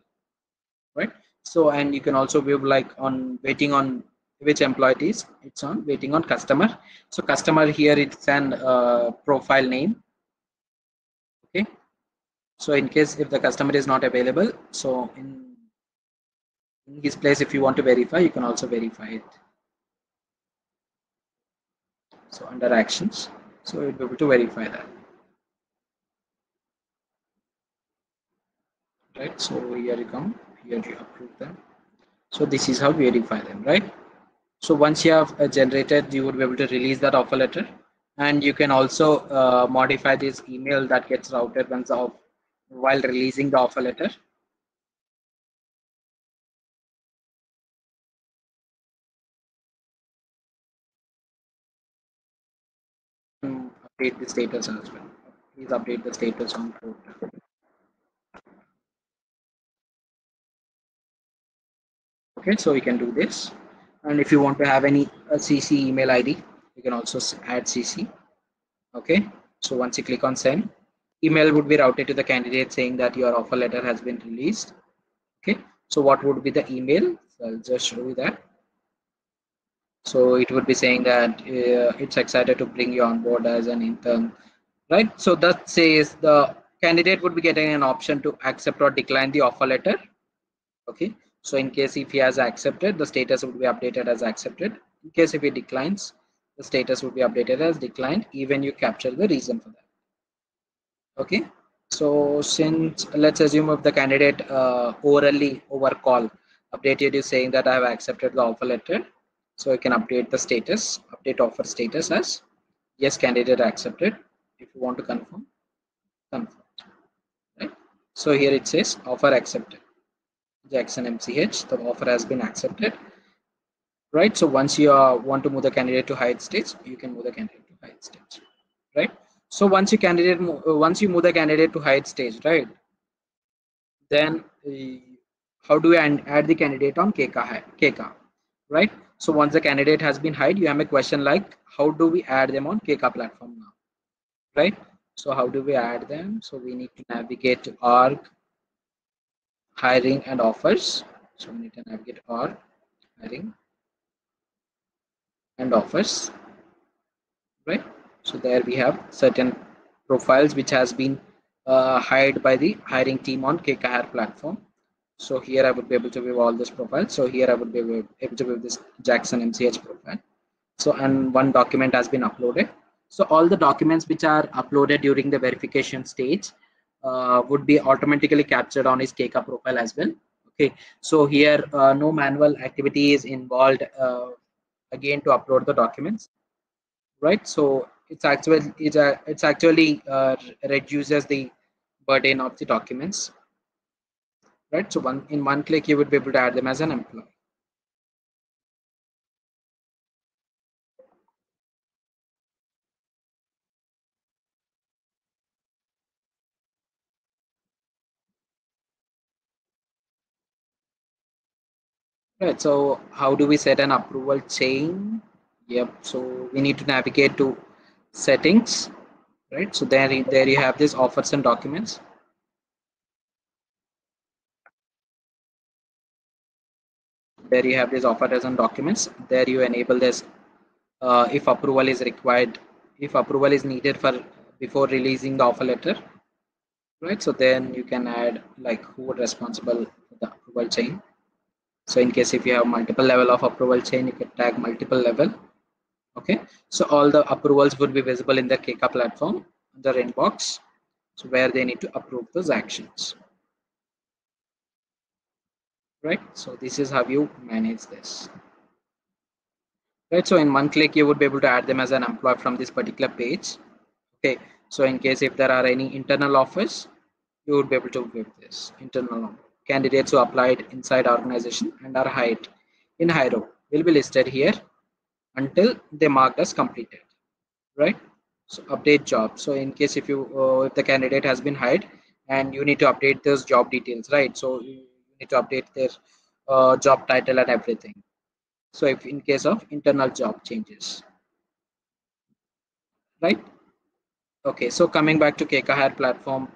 right? So and you can also view like on waiting on which employee it is it's on waiting on customer. So customer here it's an uh, profile name okay so in case if the customer is not available so in in place if you want to verify you can also verify it so under actions so you'll be able to verify that. Right, so here you come, here you approve them. So this is how we verify them, right? So once you have uh, generated, you would be able to release that offer letter. And you can also uh, modify this email that gets routed once off while releasing the offer letter. update the status as well. Please update the status on portal. Okay, so we can do this. And if you want to have any CC email ID, you can also add CC. Okay, so once you click on send, email would be routed to the candidate saying that your offer letter has been released. Okay, so what would be the email? So I'll just show you that. So it would be saying that uh, it's excited to bring you on board as an intern. Right? So that says the candidate would be getting an option to accept or decline the offer letter. Okay? So in case if he has accepted the status would be updated as accepted. In case if he declines the status would be updated as declined even you capture the reason for that okay so since let's assume if the candidate uh, orally over call updated you saying that i have accepted the offer letter so I can update the status, update offer status as yes, candidate accepted. If you want to confirm, confirm. Right. So here it says offer accepted. Jackson MCH, the offer has been accepted. Right. So once you uh, want to move the candidate to hide stage, you can move the candidate to hide stage. Right. So once you candidate, uh, once you move the candidate to hide stage, right? Then uh, how do we add the candidate on? Keka, right? So once the candidate has been hired, you have a question like, how do we add them on Keka platform now, right? So how do we add them? So we need to navigate to org, hiring and offers. So we need to navigate org, hiring and offers, right? So there we have certain profiles which has been uh, hired by the hiring team on Keka platform. so here I would be able to view all this profile so here I would be able to view this Jackson MCH profile. So and one document has been uploaded. So all the documents which are uploaded during the verification stage uh, would be automatically captured on his KEKA profile as well. Okay. So here uh, no manual activity is involved uh, again to upload the documents right? So it's actually it's, a, it's actually uh, reduces the burden of the documents right? So one in one click you would be able to add them as an employee right so how do we set an approval chain? Yep so we need to navigate to settings right? So there there you have this offers and documents. There you have this offers and documents. There you enable this uh, if approval is required if approval is needed for before releasing the offer letter right? So then you can add like who would responsible for the approval chain so in case if you have multiple level of approval chain you can tag multiple level. Okay? So all the approvals would be visible in the KEKA platform the inbox so where they need to approve those actions. Right? So this is how you manage this. Right? So in one click you would be able to add them as an employee from this particular page. Okay? So in case if there are any internal offers you would be able to view this internal candidates who applied inside organization and are hired in Hire will be listed here until they marked as completed right? So update job. So in case if you uh, if the candidate has been hired and you need to update those job details right? So you need to update their uh, job title and everything. So if in case of internal job changes right? Okay so coming back to KEKA hire platform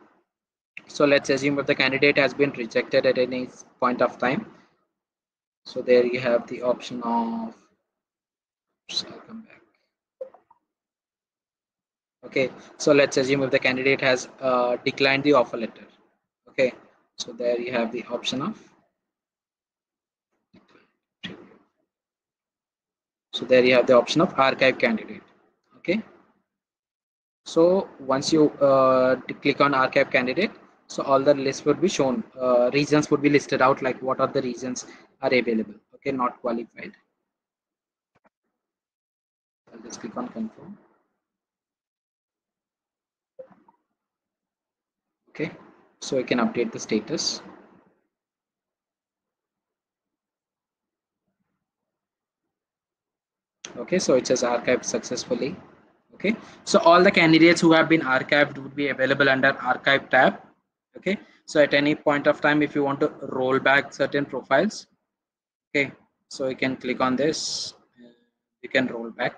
so let's assume if the candidate has been rejected at any point of time. So there you have the option of I'll come back. Okay so let's assume if the candidate has uh, declined the offer letter. Okay so there you have the option of so there you have the option of archive candidate. Okay so once you uh, click on archive candidate so all the list would be shown. Uh, reasons would be listed out like what are the reasons are available okay not qualified. I'll just click on confirm. Okay so I can update the status. Okay so it says archived successfully. Okay so all the candidates who have been archived would be available under archive tab okay. So at any point of time if you want to roll back certain profiles okay. So you can click on this you can roll back.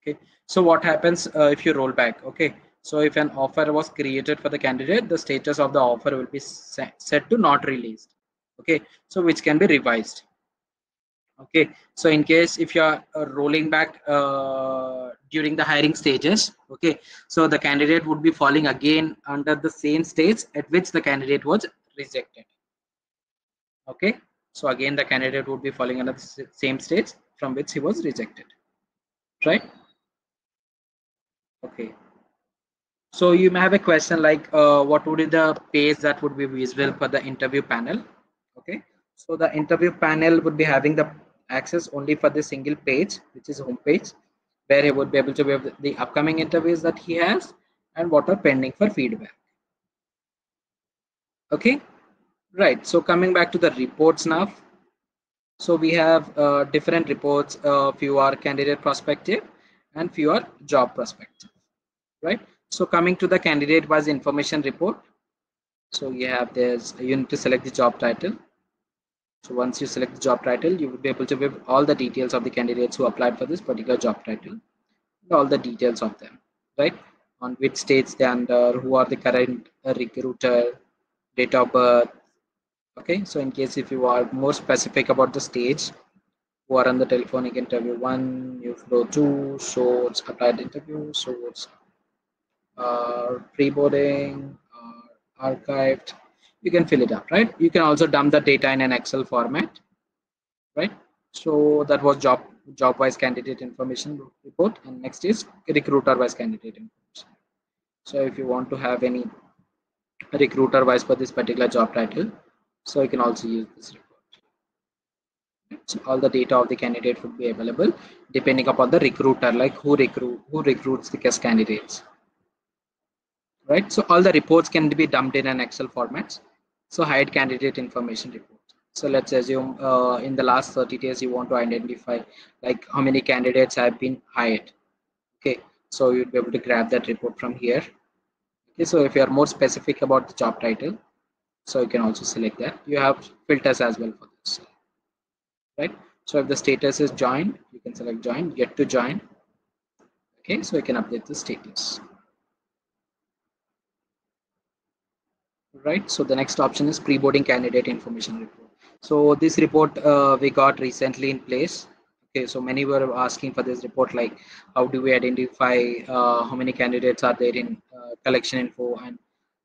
Okay. So what happens uh, if you roll back? Okay. So if an offer was created for the candidate the status of the offer will be set, set to not released. Okay. So which can be revised okay so in case if you are uh, rolling back uh, during the hiring stages okay so the candidate would be falling again under the same stage at which the candidate was rejected. Okay so again the candidate would be falling under the same stage from which he was rejected right? Okay so you may have a question like uh, what would be the page that would be visible for the interview panel? Okay so the interview panel would be having the access only for the single page, which is home page, where he would be able to view the upcoming interviews that he has and what are pending for feedback. Okay, right. So coming back to the reports now. So we have uh, different reports. Uh, few are candidate perspective and few are job perspective, right? So coming to the candidate wise information report. So you have this, you need to select the job title so once you select the job title, you will be able to view all the details of the candidates who applied for this particular job title, all the details of them, right? On which states they under, who are the current recruiter, date of birth. Okay, so in case if you are more specific about the stage, who are on the telephonic interview one, you flow two, shows applied interview, shows uh, pre-boarding, uh, archived, you can fill it up right? You can also dump the data in an excel format right? So that was job job wise candidate information report. And next is recruiter wise candidate information. So if you want to have any recruiter wise for this particular job title so you can also use this report. So all the data of the candidate would be available depending upon the recruiter like who recruit who recruits the candidates. Right? So all the reports can be dumped in an excel formats so hide candidate information report. So let's assume uh, in the last 30 days you want to identify like how many candidates have been hired. Okay. So you'd be able to grab that report from here. Okay. So if you are more specific about the job title so you can also select that. You have filters as well for this. Right? So if the status is joined you can select join get to join. Okay. So you can update the status right? So the next option is pre-boarding candidate information report. So this report uh, we got recently in place. Okay so many were asking for this report like how do we identify uh, how many candidates are there in uh, collection info and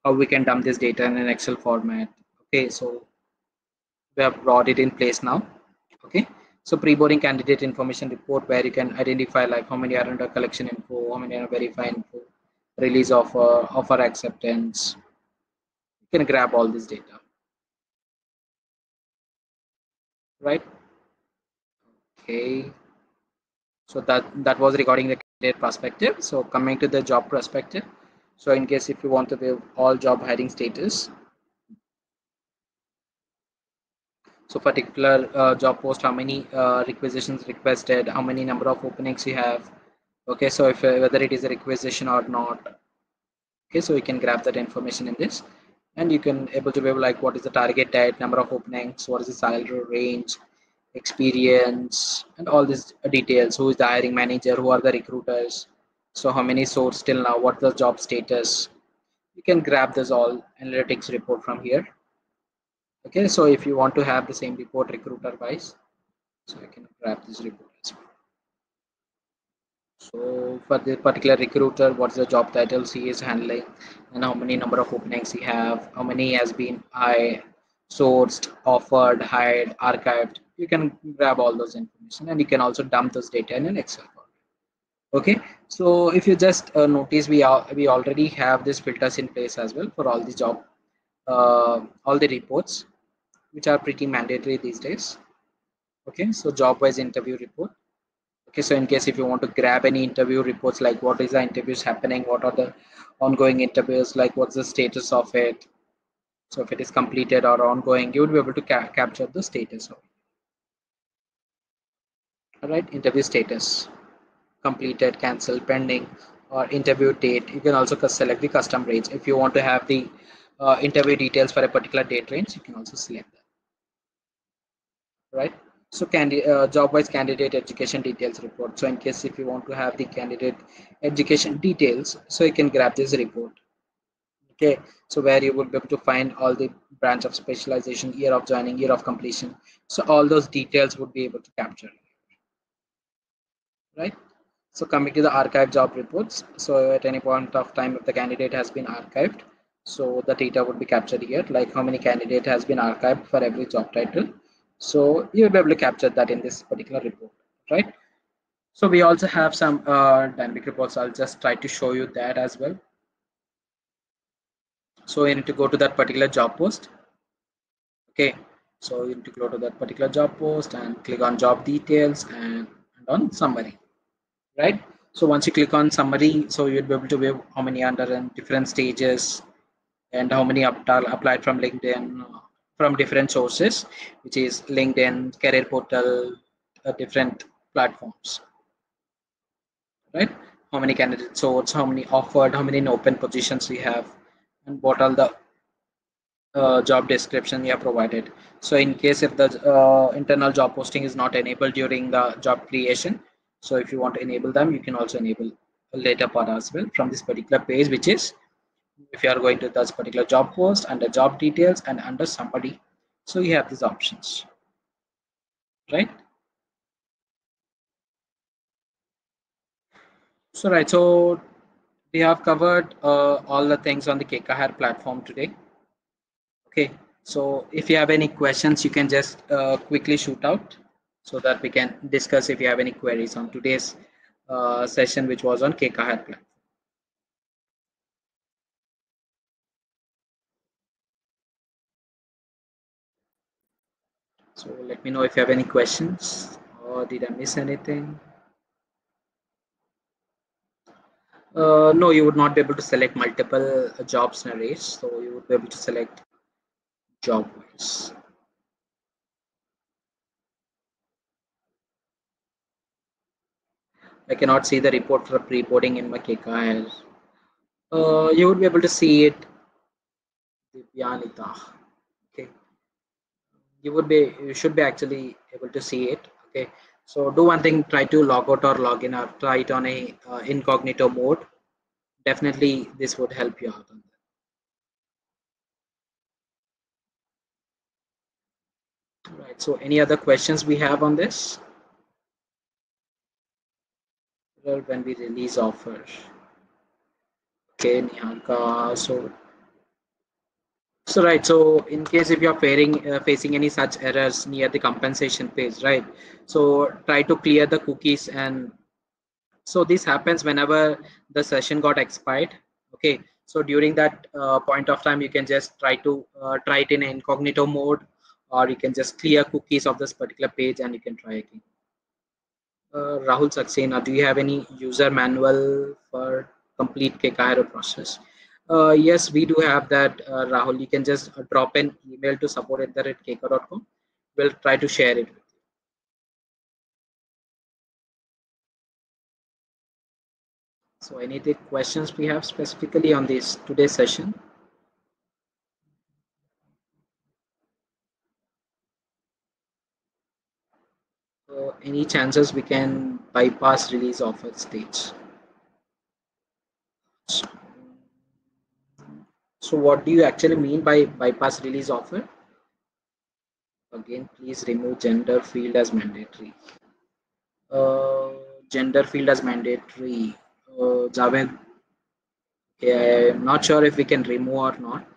how we can dump this data in an excel format? Okay so we have brought it in place now. Okay so pre-boarding candidate information report where you can identify like how many are under collection info how many are verified info release offer offer acceptance can grab all this data. Right? Okay. So that that was regarding the candidate perspective. So coming to the job perspective. So in case if you want to view all job hiring status. So particular uh, job post how many uh, requisitions requested how many number of openings you have. Okay so if uh, whether it is a requisition or not. Okay so you can grab that information in this and you can able to be like what is the target date number of openings what is the salary range experience and all these details. Who is the hiring manager who are the recruiters so how many source till now what's the job status. You can grab this all analytics report from here. Okay so if you want to have the same report recruiter wise so i can grab this report so for the particular recruiter what's the job titles he is handling? And how many number of openings he have? How many has been i sourced offered hired archived? You can grab all those information and you can also dump those data in an excel format okay? So if you just uh, notice we are we already have these filters in place as well for all the job uh, all the reports which are pretty mandatory these days. Okay? So job wise interview report okay so in case if you want to grab any interview reports like what is the interviews happening what are the ongoing interviews like what's the status of it? So if it is completed or ongoing you would be able to ca capture the status of all right interview status. Completed cancelled pending or interview date. You can also select the custom range if you want to have the uh, interview details for a particular date range you can also select that. Right so uh, job wise candidate education details report. So in case if you want to have the candidate education details so you can grab this report. Okay? So where you would be able to find all the branch of specialization year of joining year of completion. So all those details would be able to capture. Right? So coming to the archive job reports. So at any point of time if the candidate has been archived so the data would be captured here. Like how many candidate has been archived for every job title so you'll be able to capture that in this particular report, right? So we also have some uh, dynamic reports. I'll just try to show you that as well. So you need to go to that particular job post. Okay, so you need to go to that particular job post and click on job details and, and on summary, right? So once you click on summary, so you'll be able to view how many under in different stages and how many applied from LinkedIn, from different sources, which is LinkedIn, Career Portal, uh, different platforms. Right? How many candidate source, how many offered, how many open positions we have, and what are the uh, job description we have provided. So in case if the uh, internal job posting is not enabled during the job creation, so if you want to enable them, you can also enable a later part as well from this particular page, which is if you are going to this particular job post under job details and under somebody so you have these options right so right so we have covered uh, all the things on the Keka Hire platform today Okay, so if you have any questions, you can just uh, quickly shoot out so that we can discuss if you have any queries on today's uh, session, which was on Keka Hire platform. So let me know if you have any questions or did I miss anything? Uh, no, you would not be able to select multiple uh, jobs in a race. So you would be able to select job wise. I cannot see the report for pre-boarding in my Keka Hire. Uh, you would be able to see it. Divyanita. You would be, you should be actually able to see it. Okay. So do one thing, try to log out or log in or try it on a uh, incognito mode. Definitely this would help you out on that. All right. So any other questions we have on this? When we release offer. Okay, Niharika. So so right, so in case if you're facing, uh, facing any such errors near the compensation page, right? So try to clear the cookies and so this happens whenever the session got expired. Okay, so during that uh, point of time, you can just try to uh, try it in incognito mode or you can just clear cookies of this particular page and you can try again. Uh, Rahul Saxena, do you have any user manual for complete Keka Hire process? Uh, yes, we do have that, uh, Rahul. You can just uh, drop an email to support at the kcahera.com. We'll try to share it. So any questions we have specifically on this today's session? So any chances we can bypass release offer stage? So what do you actually mean by bypass release offer? Again, please remove gender field as mandatory. Uh, gender field as mandatory. Uh, Javed, okay, I'm not sure if we can remove or not.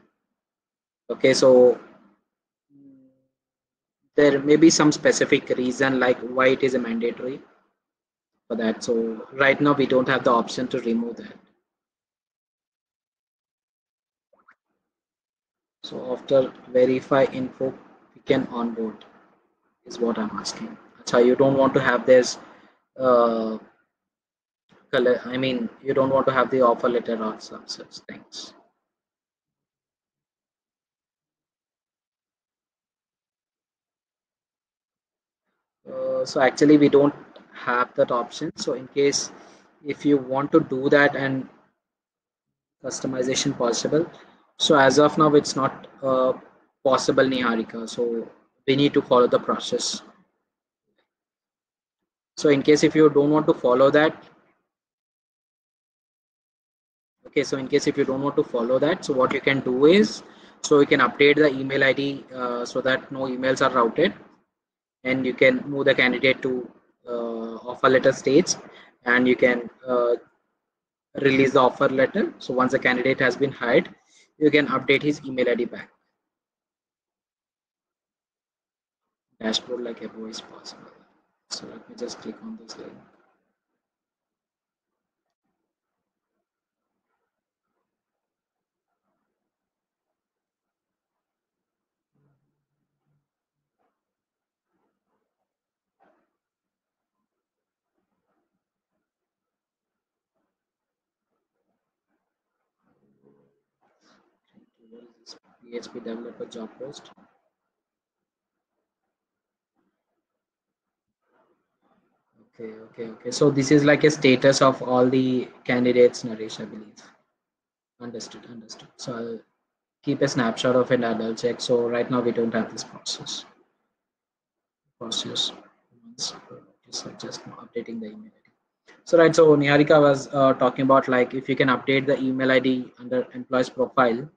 Okay, so there may be some specific reason like why it is a mandatory for that. So right now we don't have the option to remove that. So after verify info, we can onboard is what I'm asking. So you don't want to have this uh, color. I mean, you don't want to have the offer letter or some such things. Uh, so actually we don't have that option. So in case if you want to do that and customization possible, so as of now, it's not uh, possible, Niharika. So we need to follow the process. So in case if you don't want to follow that, okay, so in case if you don't want to follow that, so what you can do is, so you can update the email ID uh, so that no emails are routed and you can move the candidate to uh, offer letter stage and you can uh, release the offer letter. So once the candidate has been hired, you can update his email ID back. Dashboard like above is possible. So let me just click on this link. PHP developer job post. Okay, okay, okay. So this is like a status of all the candidates, Naresh, I believe. Understood, understood. So I'll keep a snapshot of it and I'll check. So right now we don't have this process. Process. So just updating the email ID. So right, so Niharika was uh, talking about like if you can update the email ID under employee's profile,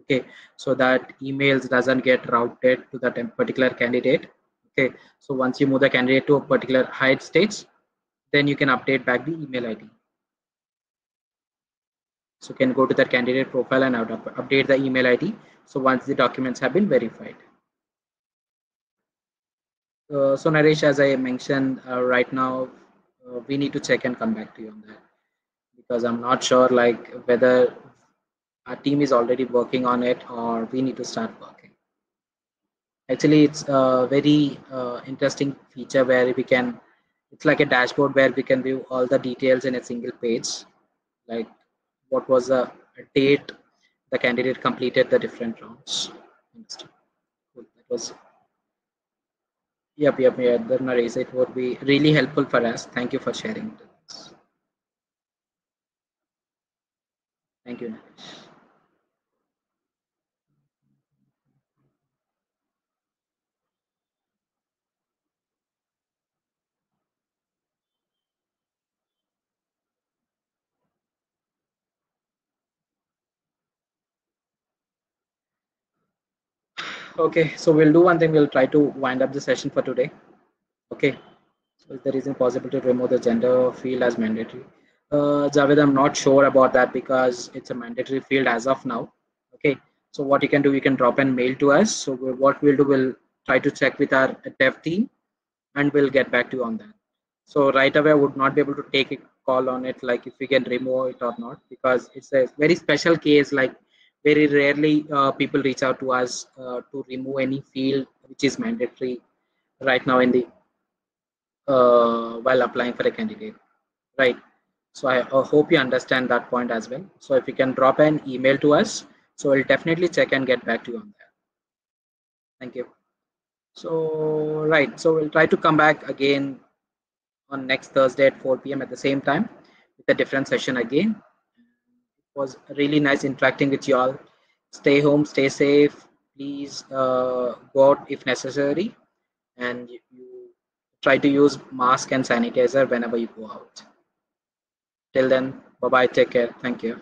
okay so that emails doesn't get routed to that particular candidate okay so once you move the candidate to a particular height stage then you can update back the email id So you can go to that candidate profile and update the email ID. So once the documents have been verified. Uh, so Naresh, as I mentioned uh, right now, uh, we need to check and come back to you on that because I'm not sure like whether our team is already working on it or we need to start working. Actually, it's a very uh, interesting feature where we can, it's like a dashboard where we can view all the details in a single page, like what was the date the candidate completed the different rounds. Cool. That was Yep, yep, yeah. Naresh it would be really helpful for us. Thank you for sharing this. Thank you, Naresh. Okay, so we'll do one thing. We'll try to wind up the session for today. Okay, so is there isn't possible to remove the gender field as mandatory? Uh, Javed, I'm not sure about that because it's a mandatory field as of now. Okay, so what you can do, you can drop an mail to us. So what we'll do, we'll try to check with our dev team and we'll get back to you on that. So right away, I would not be able to take a call on it, like if we can remove it or not, because it's a very special case, like very rarely uh, people reach out to us uh, to remove any field which is mandatory right now in the uh, while applying for a candidate right? So i hope you understand that point as well. So if you can drop an email to us so we'll definitely check and get back to you on that. Thank you. So right so we'll try to come back again on next thursday at 4 p.m at the same time with a different session again was really nice interacting with you all. Stay home, stay safe. Please uh, go out if necessary, and you, you try to use mask and sanitizer whenever you go out. Till then, bye bye. Take care. Thank you.